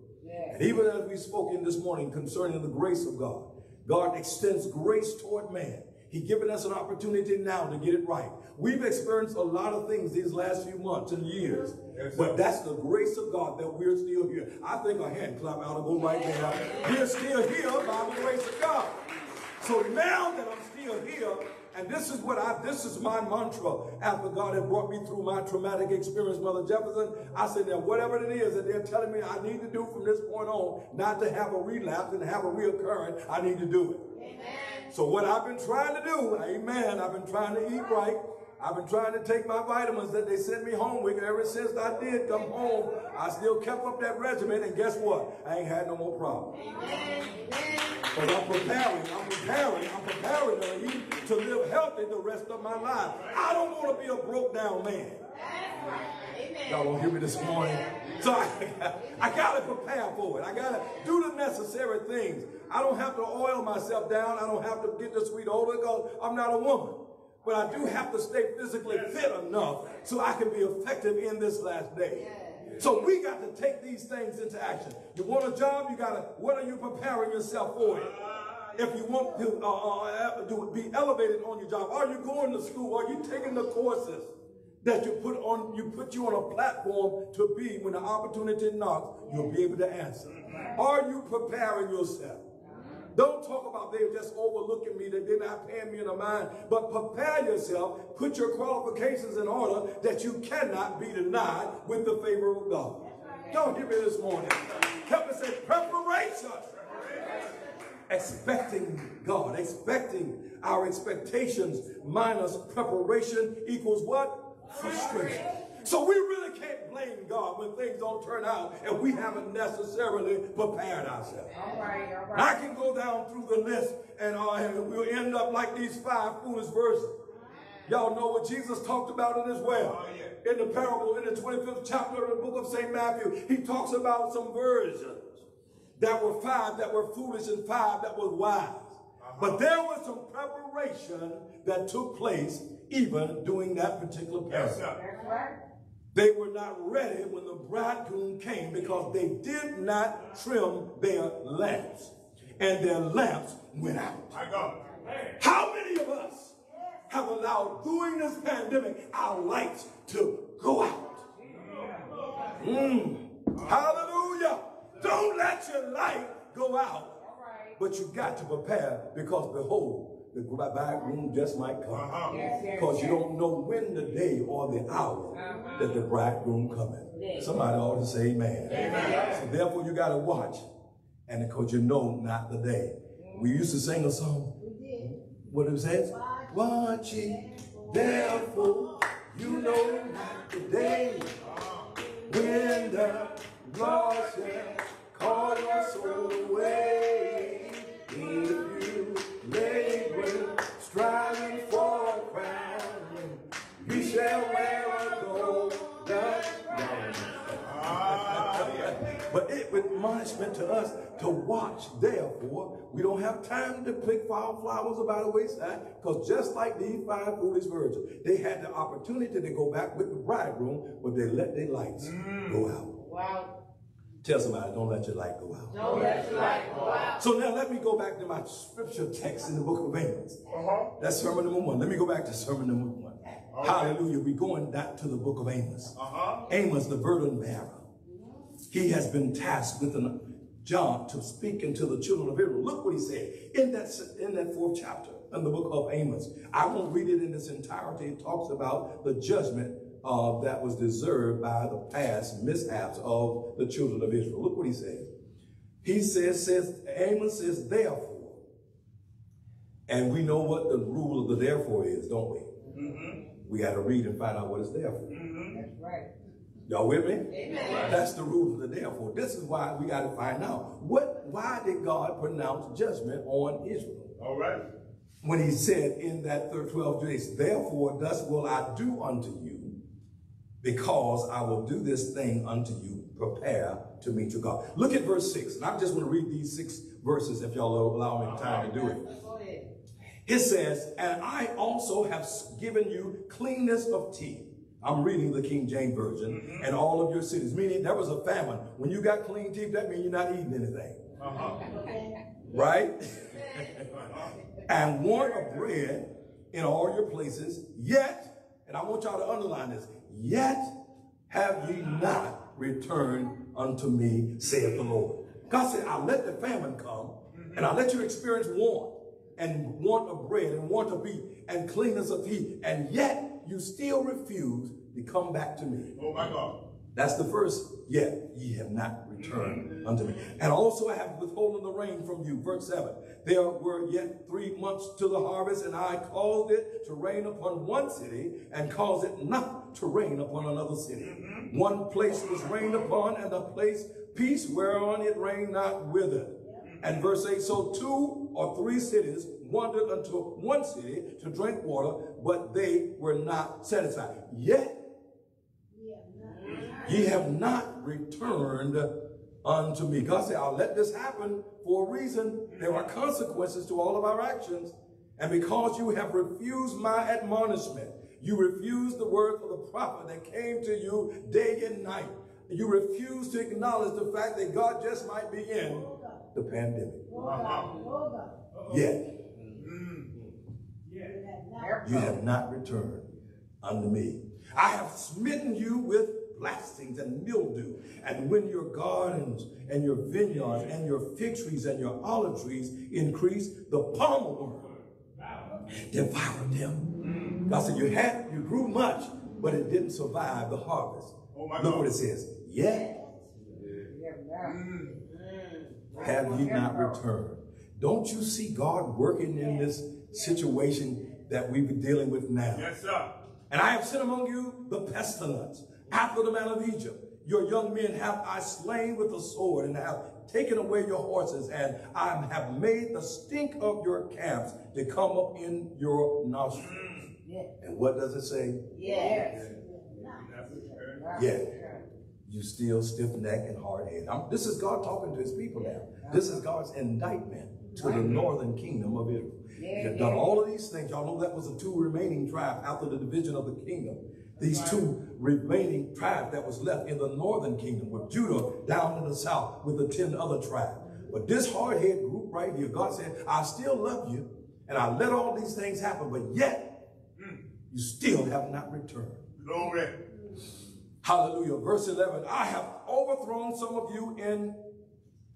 And even as we spoke in this morning concerning the grace of God, God extends grace toward man. He's given us an opportunity now to get it right. We've experienced a lot of things these last few months and years, but that's the grace of God that we're still here. I think a hand clap out of go right there. We're still here by the grace of God. So now that I'm still here, and this is what I, this is my mantra after God had brought me through my traumatic experience, Mother Jefferson. I said, now whatever it is that they're telling me I need to do from this point on, not to have a relapse and have a reoccurrence, I need to do it. Amen. So what I've been trying to do, amen, I've been trying to eat right. I've been trying to take my vitamins that they sent me home with. Ever since I did come home, I still kept up that regimen. And guess what? I ain't had no more problems. Because I'm preparing, I'm preparing, I'm preparing to, eat, to live healthy the rest of my life. I don't want to be a broke down man. Y'all don't hear me this morning. So I, I got to prepare for it. I got to do the necessary things. I don't have to oil myself down. I don't have to get the sweet odor because I'm not a woman. But I do have to stay physically fit enough so I can be effective in this last day. So we got to take these things into action. You want a job, you got to, what are you preparing yourself for it? If you want to uh, uh, be elevated on your job, are you going to school? Are you taking the courses that you put on, you put you on a platform to be when the opportunity knocks, you'll be able to answer. Are you preparing yourself? Don't talk about they're just overlooking me, that they're not paying me in a mind, but prepare yourself, put your qualifications in order that you cannot be denied with the favor of God. Don't hear me this morning. Help me say preparation. Expecting God, expecting our expectations minus preparation equals what? Frustration. So we really blame God when things don't turn out and we haven't necessarily prepared ourselves. All right, all right. I can go down through the list and, uh, and we'll end up like these five foolish verses. Y'all know what Jesus talked about it as well. Oh, In the parable, in the 25th chapter of the book of St. Matthew, he talks about some virgins that were five that were foolish and five that was wise. But there was some preparation that took place even during that particular parable. Yes, sir. That's right. They were not ready when the bridegroom came because they did not trim their lamps. And their lamps went out. My God. How many of us have allowed during this pandemic our lights to go out? Mm. Hallelujah. Don't let your light go out. But you got to prepare because behold, the bridegroom just might come. Uh-huh. Yes, yes, Because you don't know when the day or the hour Uh-huh. that the bridegroom coming. Yes. Somebody ought to say amen. So therefore you got to watch. And because you know not the day. We used to sing a song. What it says? Watch ye, therefore, you know not the day when the Lord shall call your soul away. If you labor, striving for a crown, you shall wear a gold Ah, yeah. But it with admonishment to us to watch, therefore, therefore, we don't have time to pick flowers about the wayside, because just like these five foolish virgins, they had the opportunity to go back with the bridegroom, but they let their lights mm. go out. Wow. Tell somebody, don't let your light go out. Don't let your light go out. So now let me go back to my scripture text in the book of Amos. Uh-huh. That's sermon number one. Let me go back to sermon number one. Hallelujah. We're going back to the book of Amos. Uh-huh. Amos, the burden bearer. He has been tasked with an job to speak into the children of Israel. Look what he said in that, in that fourth chapter in the book of Amos. I won't read it in its entirety. It talks about the judgment uh, that was deserved by the past mishaps of the children of Israel. Look what he says. He says, says Amos says, therefore. And we know what the rule of the therefore is, don't we? Mm -hmm. We got to read and find out what it's there for. Mm -hmm. That's right. Y'all with me? Amen. That's the rule of the therefore. This is why we got to find out. What why did God pronounce judgment on Israel? All right. When he said in that 12 days, therefore thus will I do unto you because I will do this thing unto you. Prepare to meet your God. Look at verse 6. And I just want to read these six verses if y'all allow me time to do it. It says, And I also have given you cleanness of teeth. I'm reading the King James Version mm -hmm. and all of your cities. Meaning there was a famine. When you got clean teeth, that means you're not eating anything. Uh -huh. Right? and want of bread in all your places, yet, and I want y'all to underline this, Yet have ye not returned unto me, saith the Lord. God said, I'll let the famine come, and I'll let you experience want, and want of bread, and want of meat, and cleanness of heat, and yet you still refuse to come back to me. Oh my God. That's the first, yet ye have not returned unto me. And also I have withholden the rain from you. Verse 7. There were yet three months to the harvest, and I caused it to rain upon one city, and caused it not to rain upon another city. Mm-hmm. One place was rained upon, and the place piece whereon it rained not withered. And verse 8, so two or three cities wandered unto one city to drink water, but they were not satisfied. Yet ye have not returned unto me. God said, I'll let this happen for a reason. There are consequences to all of our actions. And because you have refused my admonishment, you refused the word of the prophet that came to you day and night. You refuse to acknowledge the fact that God just might be in the pandemic. Yet, you have not returned unto me. I have smitten you with blastings and mildew. And when your gardens and your vineyards and your fig trees and your olive trees increase, the palmer worm devoured them. Mm. God said, you had, you grew much, but it didn't survive the harvest. Oh Look God. what it says. Yet mm. have ye not returned. Don't you see God working in this situation that we've been dealing with now? Yes, sir. And I have sent among you the pestilence, after the manner of Egypt. Your young men have I slain with the sword and have taken away your horses and I have made the stink of your camps to come up in your nostrils. Mm, yeah. And what does it say? Yes. Yeah. yeah. You still stiff neck and hard-headed. This is God talking to his people now. This is God's indictment to the northern kingdom of Israel. Yeah, have done all of these things. Y'all know that was the two remaining tribes after the division of the kingdom. These two remaining tribe that was left in the northern kingdom with Judah down in the south with the 10 other tribes. But this hard-headed group right here, God said, I still love you and I let all these things happen, but yet mm, you still have not returned. Glory. Hallelujah. Verse 11, I have overthrown some of you in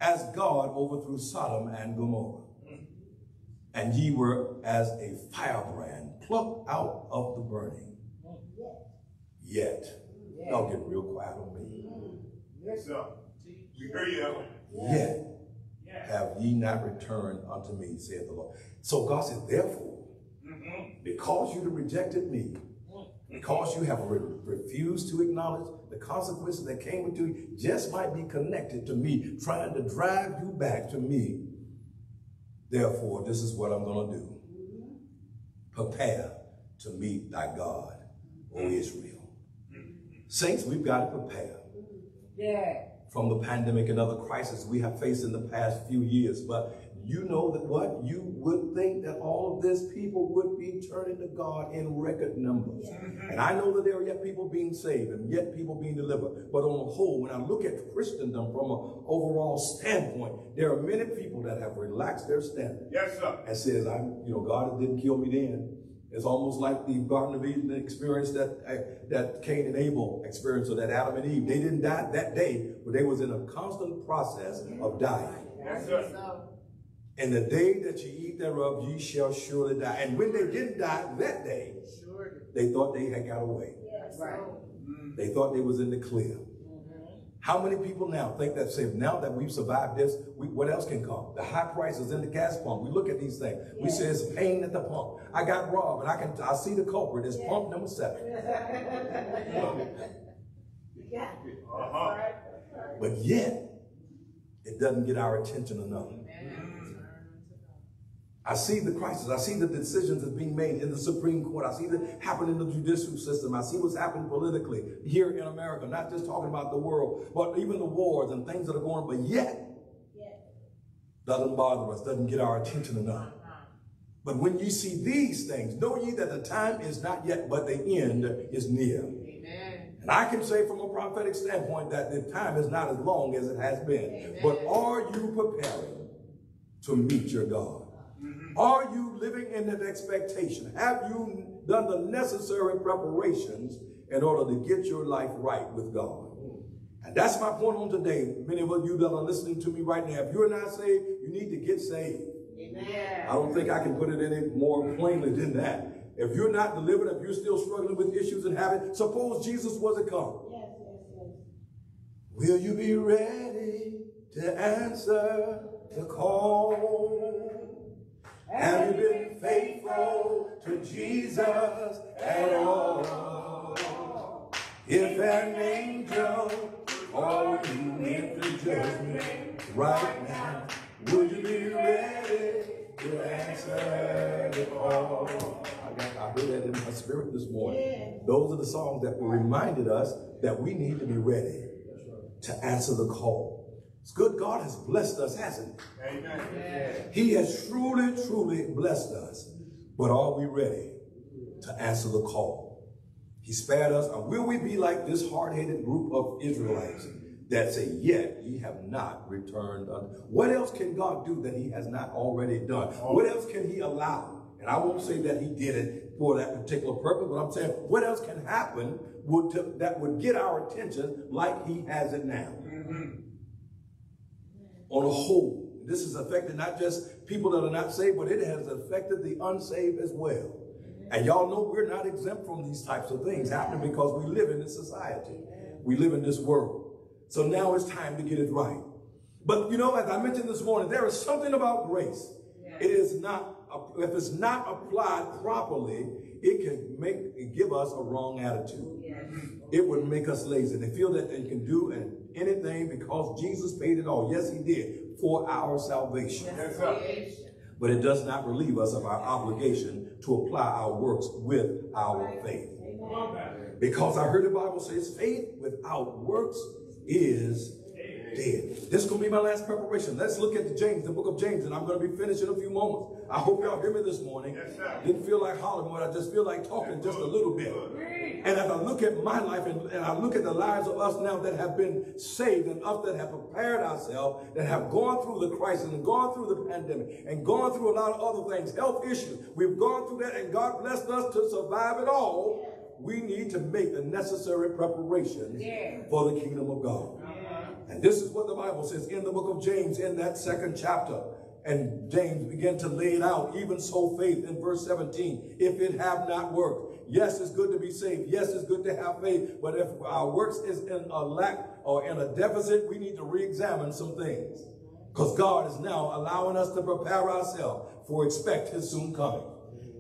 as God overthrew Sodom and Gomorrah. And ye were as a firebrand plucked out of the burning yet. Y'all get real quiet on me. Yes, sir. We hear you. Yet have ye not returned unto me, saith the Lord. So God said, therefore, mm-hmm. because you have rejected me, because you have re refused to acknowledge the consequences that came with you, just might be connected to me, trying to drive you back to me. Therefore, this is what I'm going to do. Prepare to meet thy God, O Israel. Saints, we've got to prepare. Yeah. From the pandemic and other crises we have faced in the past few years. But you know that what? You would think that all of this people would be turning to God in record numbers. Mm-hmm. And I know that there are yet people being saved and yet people being delivered. But on the whole, when I look at Christendom from an overall standpoint, there are many people that have relaxed their standard. Yes, sir. And says, I'm, you know, God didn't kill me then. It's almost like the Garden of Eden experience that uh, that Cain and Abel experienced, or that Adam and Eve. They didn't die that day, but they was in a constant process of dying. Yes. And the day that you eat thereof, ye shall surely die. And when they didn't die that day, they thought they had got away. Right. They thought they was in the clear. How many people now think that say now that we've survived this, we, what else can come? The high prices in the gas pump. We look at these things. We say it's pain at the pump. I got robbed, and I can I see the culprit. It's pump number seven. Yeah. Uh-huh. But yet, it doesn't get our attention enough. I see the crisis. I see the decisions that's being made in the Supreme Court. I see that happen in the judicial system. I see what's happening politically here in America, not just talking about the world, but even the wars and things that are going on. But yet, doesn't bother us, doesn't get our attention enough. Uh-huh. But when you see these things, know ye that the time is not yet, but the end is near. Amen. And I can say from a prophetic standpoint that the time is not as long as it has been. But are you preparing to meet your God? Are you living in that expectation? Have you done the necessary preparations in order to get your life right with God? And that's my point on today. Many of you that are listening to me right now, if you're not saved, you need to get saved. Amen. I don't think I can put it any more plainly than that. If you're not delivered, if you're still struggling with issues and habits, suppose Jesus was to come. Yes, yes, yes. Will you be ready to answer the call? Have you been faithful to Jesus at all? If an angel call you into judgment right now, would you be ready to answer the call? I, got, I heard that in my spirit this morning. Those are the songs that reminded us that we need to be ready to answer the call. It's good God has blessed us, hasn't he? Amen. He has truly, truly blessed us. But are we ready to answer the call? He spared us. Or will we be like this hard-headed group of Israelites that say, yet ye have not returned unto. What else can God do that he has not already done? What else can he allow? And I won't say that he did it for that particular purpose, but I'm saying what else can happen would to, that would get our attention like he has it now mm-hmm. On a whole. This has affected not just people that are not saved, but it has affected the unsaved as well. And y'all know we're not exempt from these types of things happening because we live in this society. We live in this world. So now it's time to get it right. But you know, as I mentioned this morning, there is something about grace. It is not, if it's not applied properly, it can make, give us a wrong attitude it would make us lazy. They feel that they can do anything because Jesus paid it all. Yes, he did for our salvation. Yes, sir. But it does not relieve us of our obligation to apply our works with our faith. Because I heard the Bible says faith without works is dead. This is going to be my last preparation. Let's look at the James, the book of James, and I'm going to be finished in a few moments. I hope y'all hear me this morning. Yes. Didn't feel like hollering, but I just feel like talking just a little bit. And as I look at my life and, and I look at the lives of us now that have been saved and us that have prepared ourselves, that have gone through the crisis and gone through the pandemic and gone through a lot of other things, health issues. We've gone through that and God blessed us to survive it all. We need to make the necessary preparations for the kingdom of God. And this is what the Bible says in the book of James in that second chapter. And James began to lay it out, even so faith in verse 17. If it have not worked, yes, it's good to be saved. Yes, it's good to have faith. But if our works is in a lack or in a deficit, we need to re-examine some things. Because God is now allowing us to prepare ourselves for expect his soon coming.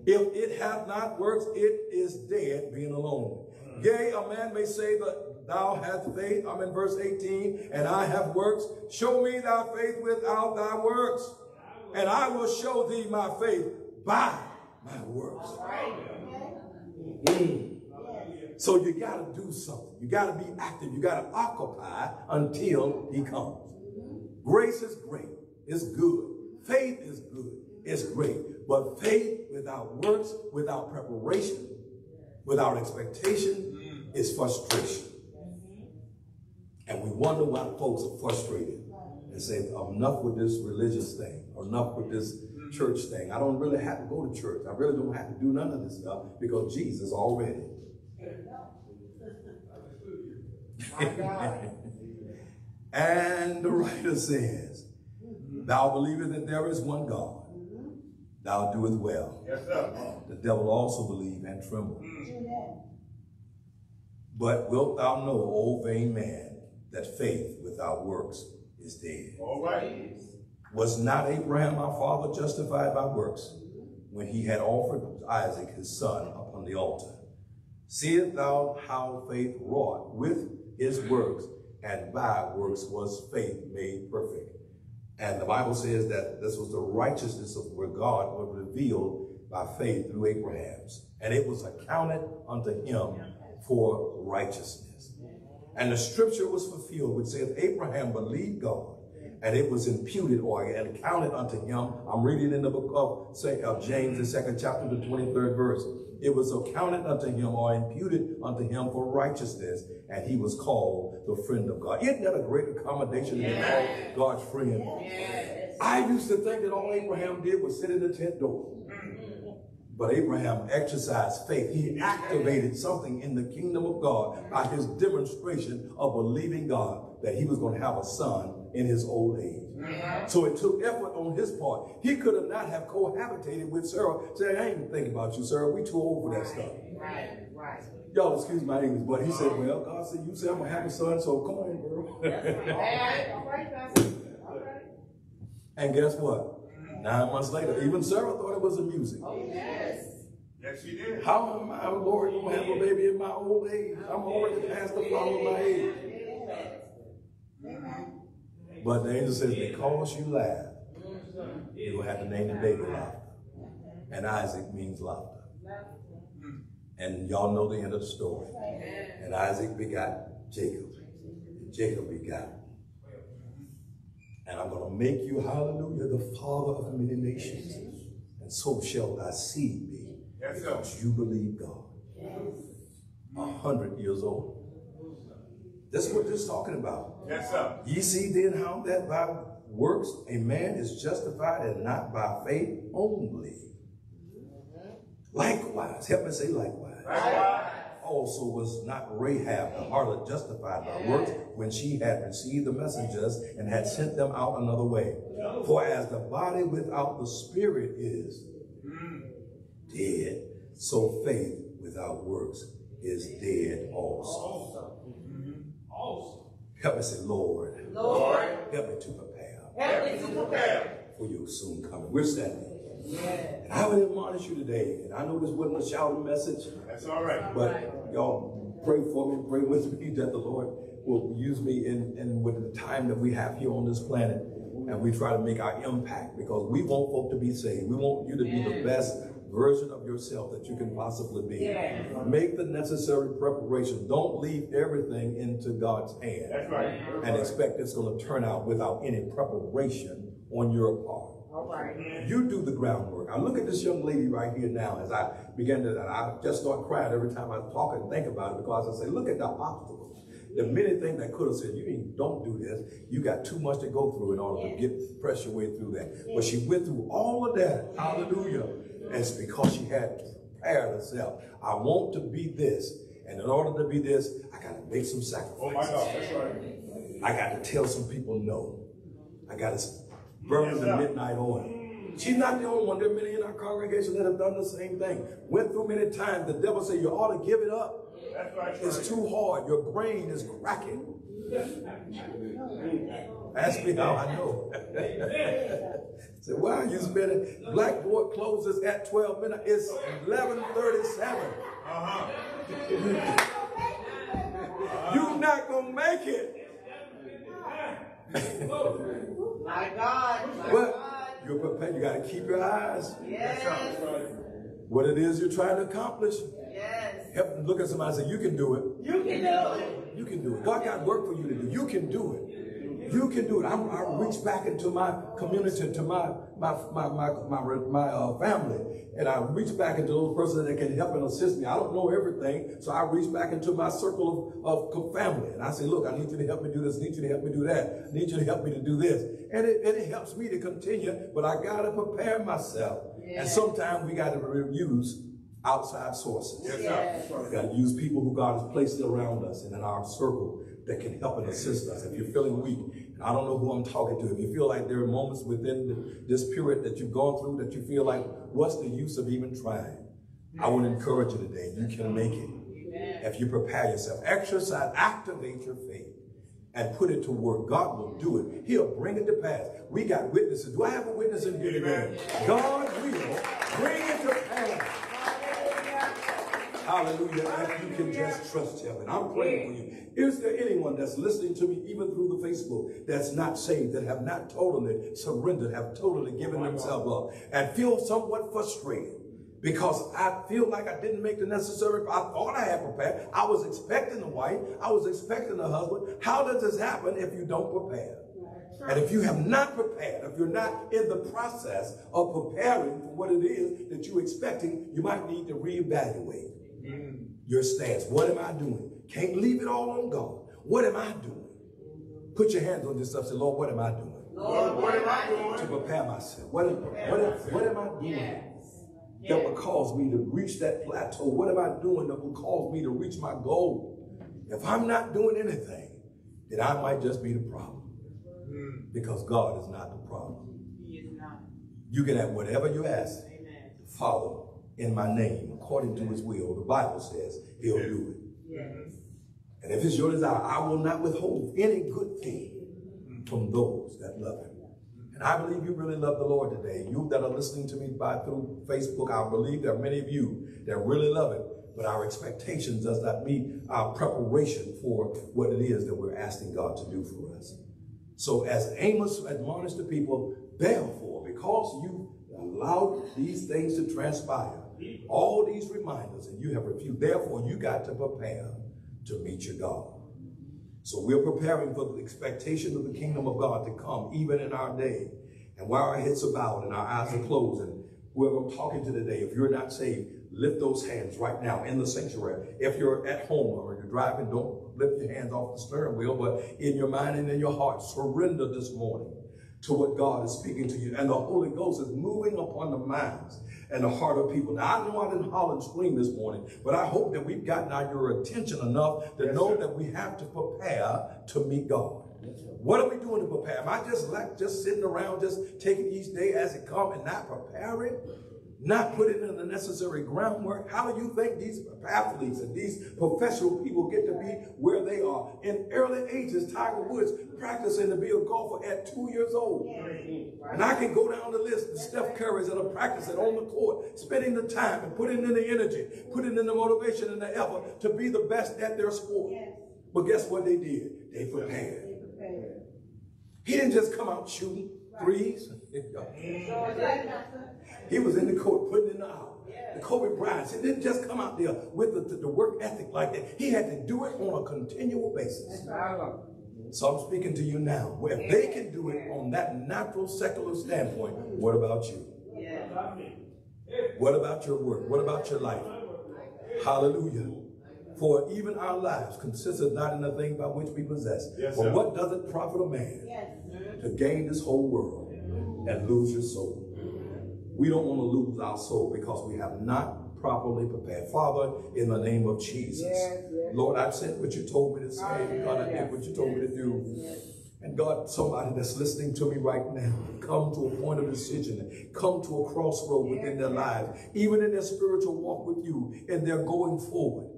If it hath not worked, it is dead being alone. Yea, a man may say that thou hast faith. I'm in verse 18, and I have works. Show me thy faith without thy works, and I will show thee my faith by my works. Mm. So you got to do something. You got to be active. You got to occupy until he comes. Grace is great. It's good. Faith is good. It's great. But faith without works, without preparation, without expectation, is frustration. And we wonder why folks are frustrated and say, enough with this religious thing, or enough with this church thing. I don't really have to go to church. I really don't have to do none of this stuff because Jesus already. and the writer says, Thou believest that there is one God. Thou doest well. Yes. The devil also believe and tremble. Mm. But wilt thou know, O vain man, that faith without works is dead? All right. Was not Abraham our father justified by works when he had offered Isaac his son upon the altar? Seest thou how faith wrought with his works, and by works was faith made perfect? And the Bible says that this was the righteousness of where God was revealed by faith through Abraham's. And it was accounted unto him for righteousness. And the scripture was fulfilled, which says Abraham believed God, and it was imputed or accounted unto him. I'm reading in the book of, say, of James, the second chapter, the 23rd verse. It was accounted unto him or imputed unto him for righteousness, and he was called the friend of God. Isn't that a great accommodation to be called God's friend? I used to think that all Abraham did was sit in the tent door. But Abraham exercised faith. He activated something in the kingdom of God by his demonstration of believing God that he was going to have a son in his old age. So it took effort on his part. He could have not have cohabitated with Sarah, saying, I ain't even thinking about you, Sarah. We too old for that stuff. Right, right. Y'all excuse my English, but he said, well, God said, you said I'm going to have a son, so come on, girl. All right, Pastor. All right. and guess what? Nine months later, even Sarah thought it was amusing. Oh, yes. Yes, she did. How am I, oh, Lord, going to have a baby in my old age? I'm already past the flower of my age. But the angel says, because you laugh, you will have to name the baby laughter. And Isaac means laughter. And y'all know the end of the story. And Isaac begot Jacob. And Jacob begot. And I'm going to make you, hallelujah, the father of many nations. And so shall thy seed be. Because you believe God. A hundred years old. That's what this is talking about. Yes, sir. Ye see then how that by works a man is justified and not by faith only. Likewise, help me say likewise. Likewise. Also was not Rahab the harlot justified by works when she had received the messengers and had sent them out another way. For as the body without the spirit is hmm. dead, so faith without works is dead mm-hmm. also. Help me say, Lord, Lord, help me to prepare help me to prepare. for your soon coming. We're standing. And I would admonish you today, and I know this wasn't a shouting message, That's all right. but y'all pray for me, pray with me that the Lord will use me in, in with the time that we have here on this planet. And we try to make our impact because we want folk to be saved. We want you to be the best version of yourself that you can possibly be. Yes. Make the necessary preparation. Don't leave everything into God's hand That's right. and expect it's going to turn out without any preparation on your part. All right. You do the groundwork. I look at this young lady right here now as I begin to, I just start crying every time I talk and think about it because I say, look at the obstacles. The many things that could have said, you ain't, don't do this. You got too much to go through in order to get press your way through that. But she went through all of that. Hallelujah. And it's because she had prepared herself. I want to be this. And in order to be this, I got to make some sacrifices. Oh, my sacrifices. God. That's right. I got to tell some people no. I got to burn the midnight oil. She's not the only one. There are many in our congregation that have done the same thing. Went through many times. The devil said, you ought to give it up. Right. It's too hard. Your brain is cracking. Ask me how I know. Say, why you spending? Blackboard closes at 12 minutes. It's 1137. Uh-huh. You're not going to make it. My God. My But God. you're prepared. You got to keep your eyes. Yes. What it is you're trying to accomplish. Yes. Help look at somebody and say, you can do it. You can do it. You can do it. God got work for you to do. You can do it. You can do it. I reach back into my community, to my my my my my, my uh, family, and I reach back into those persons that can help and assist me. I don't know everything, so I reach back into my circle of, of family, and I say, "Look, I need you to help me do this. I need you to help me do that. I need you to help me to do this," and it, and it helps me to continue. But I gotta prepare myself, yeah. and sometimes we gotta use outside sources. Yes, We gotta use people who God has placed around us and in our circle that can help and assist us. If you're feeling weak, I don't know who I'm talking to. If you feel like there are moments within the, this period that you've gone through that you feel like, what's the use of even trying? I want to encourage you today. You can make it. If you prepare yourself, exercise, activate your faith and put it to work. God will do it. He'll bring it to pass. We got witnesses. Do I have a witness in here today? God will bring it to pass. Hallelujah. If you can just trust him. And I'm praying for you. Is there anyone that's listening to me, even through the Facebook, that's not saved, that have not totally surrendered, have totally given themselves up, and feel somewhat frustrated? Because I feel like I didn't make the necessary, I thought I had prepared. I was expecting a wife. I was expecting a husband. How does this happen if you don't prepare? And if you have not prepared, if you're not in the process of preparing for what it is that you're expecting, you might need to reevaluate your stance. What am I doing? Can't leave it all on God. What am I doing? Put your hands on yourself. Say, Lord, what am I doing? Lord, what am I doing? To prepare myself. What, am, what, am, what am I doing yes. that will cause me to reach that plateau? What am I doing that will cause me to reach my goal? If I'm not doing anything, then I might just be the problem. Hmm. Because God is not the problem. He is not. You can have whatever you ask. Amen. Father, in my name, according to his will. The Bible says he'll do it. Yes. And if it's your desire, I will not withhold any good thing from those that love him. And I believe you really love the Lord today. You that are listening to me by through Facebook, I believe there are many of you that really love it, but our expectations does not meet our preparation for what it is that we're asking God to do for us. So as Amos admonished the people, therefore, because you allowed these things to transpire, all these reminders, and you have refused. Therefore, you got to prepare to meet your God. So we're preparing for the expectation of the kingdom of God to come, even in our day. And while our heads are bowed and our eyes are closed, and whoever I'm talking to today, if you're not saved, lift those hands right now in the sanctuary. If you're at home or you're driving, don't lift your hands off the steering wheel, but in your mind and in your heart, surrender this morning to what God is speaking to you. And the Holy Ghost is moving upon the minds and the heart of people. Now, I know I didn't holler and scream this morning, but I hope that we've gotten out your attention enough to yes, know sir. that we have to prepare to meet God. What are we doing to prepare? Am I just like just sitting around, just taking each day as it comes and not preparing? Not putting in the necessary groundwork. How do you think these athletes and these professional people get to be where they are? In early ages, Tiger Woods practicing to be a golfer at two years old. And I can go down the list, Steph Currys that are practicing on the court, spending the time and putting in the energy, putting in the motivation and the effort to be the best at their sport. But guess what they did? They prepared. He didn't just come out shooting threes. He was in the court putting in the hour. The Kobe Bryant he didn't just come out there with the, the, work ethic like that. He had to do it on a continual basis. So I'm speaking to you now. If they can do it on that natural secular standpoint, what about you? What about your work? What about your life? Hallelujah. For even our lives consist of not in the thing by which we possess. Yes, but what does it profit a man yes. to gain this whole world and lose your soul? We don't want to lose our soul because we have not properly prepared. Father, in the name of Jesus, yes, yes. Lord, I've said what you told me to say. God, I did what you told me to do. And God, somebody that's listening to me right now, come to a point of decision, come to a crossroad within their lives, even in their spiritual walk with you, and they're going forward.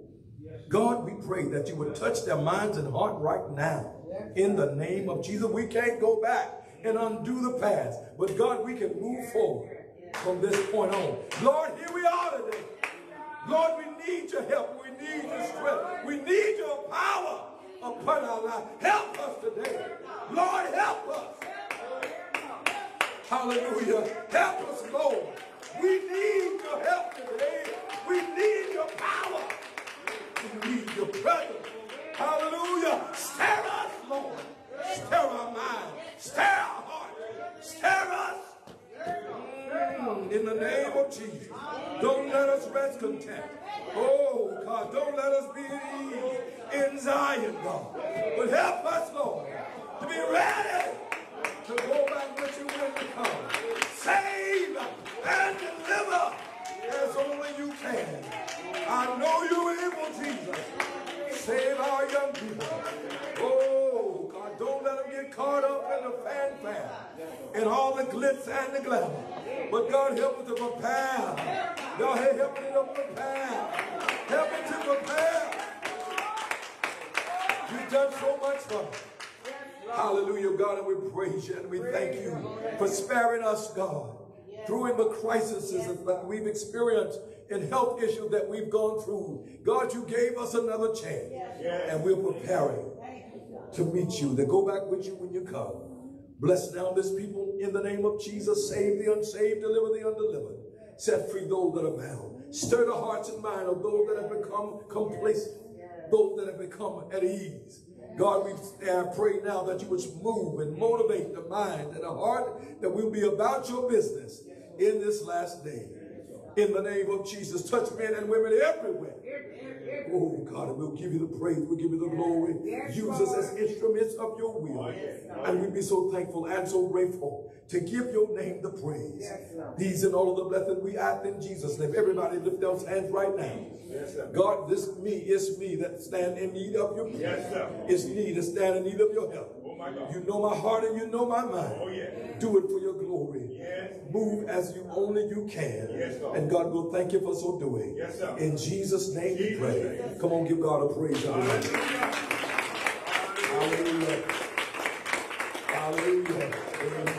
God, we pray that you would touch their minds and heart right now. In the name of Jesus, we can't go back and undo the past, but God, we can move forward from this point on. Lord, here we are today. Lord, we need your help. We need your strength. We need your power upon our lives. Help us today. Lord, help us. Hallelujah. Help us, Lord. We need your help today. We need your power. We need your presence. Hallelujah. Stir us, Lord. Stir our minds. name of Jesus. Don't content. Oh, God, don't let us be at ease in Zion, God. But help us, Lord, to be ready to go back with you when you come. Save and deliver as only you can. I know you're able, Jesus. Save our young people. Oh, don't let them get caught up in the fanfare and all the glitz and the glamour. But God, help us to prepare. God, help me to prepare. Help me to prepare. You've done so much for us. Hallelujah, God, and we praise you and we thank you for sparing us, God, through the crises that we've experienced and health issues that we've gone through. God, you gave us another chance, and we're preparing to meet you, They go back with you when you come. Bless now this people in the name of Jesus. Save the unsaved, deliver the undelivered. Set free those that are bound. Stir the hearts and minds of those that have become complacent, those that have become at ease. God, we uh, pray now that you would move and motivate the mind and the heart that we'll be about your business in this last day. In the name of Jesus, touch men and women everywhere. Oh God, and we'll give you the praise, we'll give you the glory. Use us as instruments of your will. And we'd be so thankful and so grateful to give your name the praise. These and all of the blessings we ask in Jesus' name. Everybody lift those hands right now. God, this me it's me that stand in need of your praise. It's me that stand in need of your help. You know my heart and you know my mind. Do it for your glory. Yes. Move as you only you can. Yes, and God will thank you for so doing. Yes, In Jesus' name Jesus. we pray. Come on, give God a praise. Hallelujah. Hallelujah. Hallelujah. Hallelujah.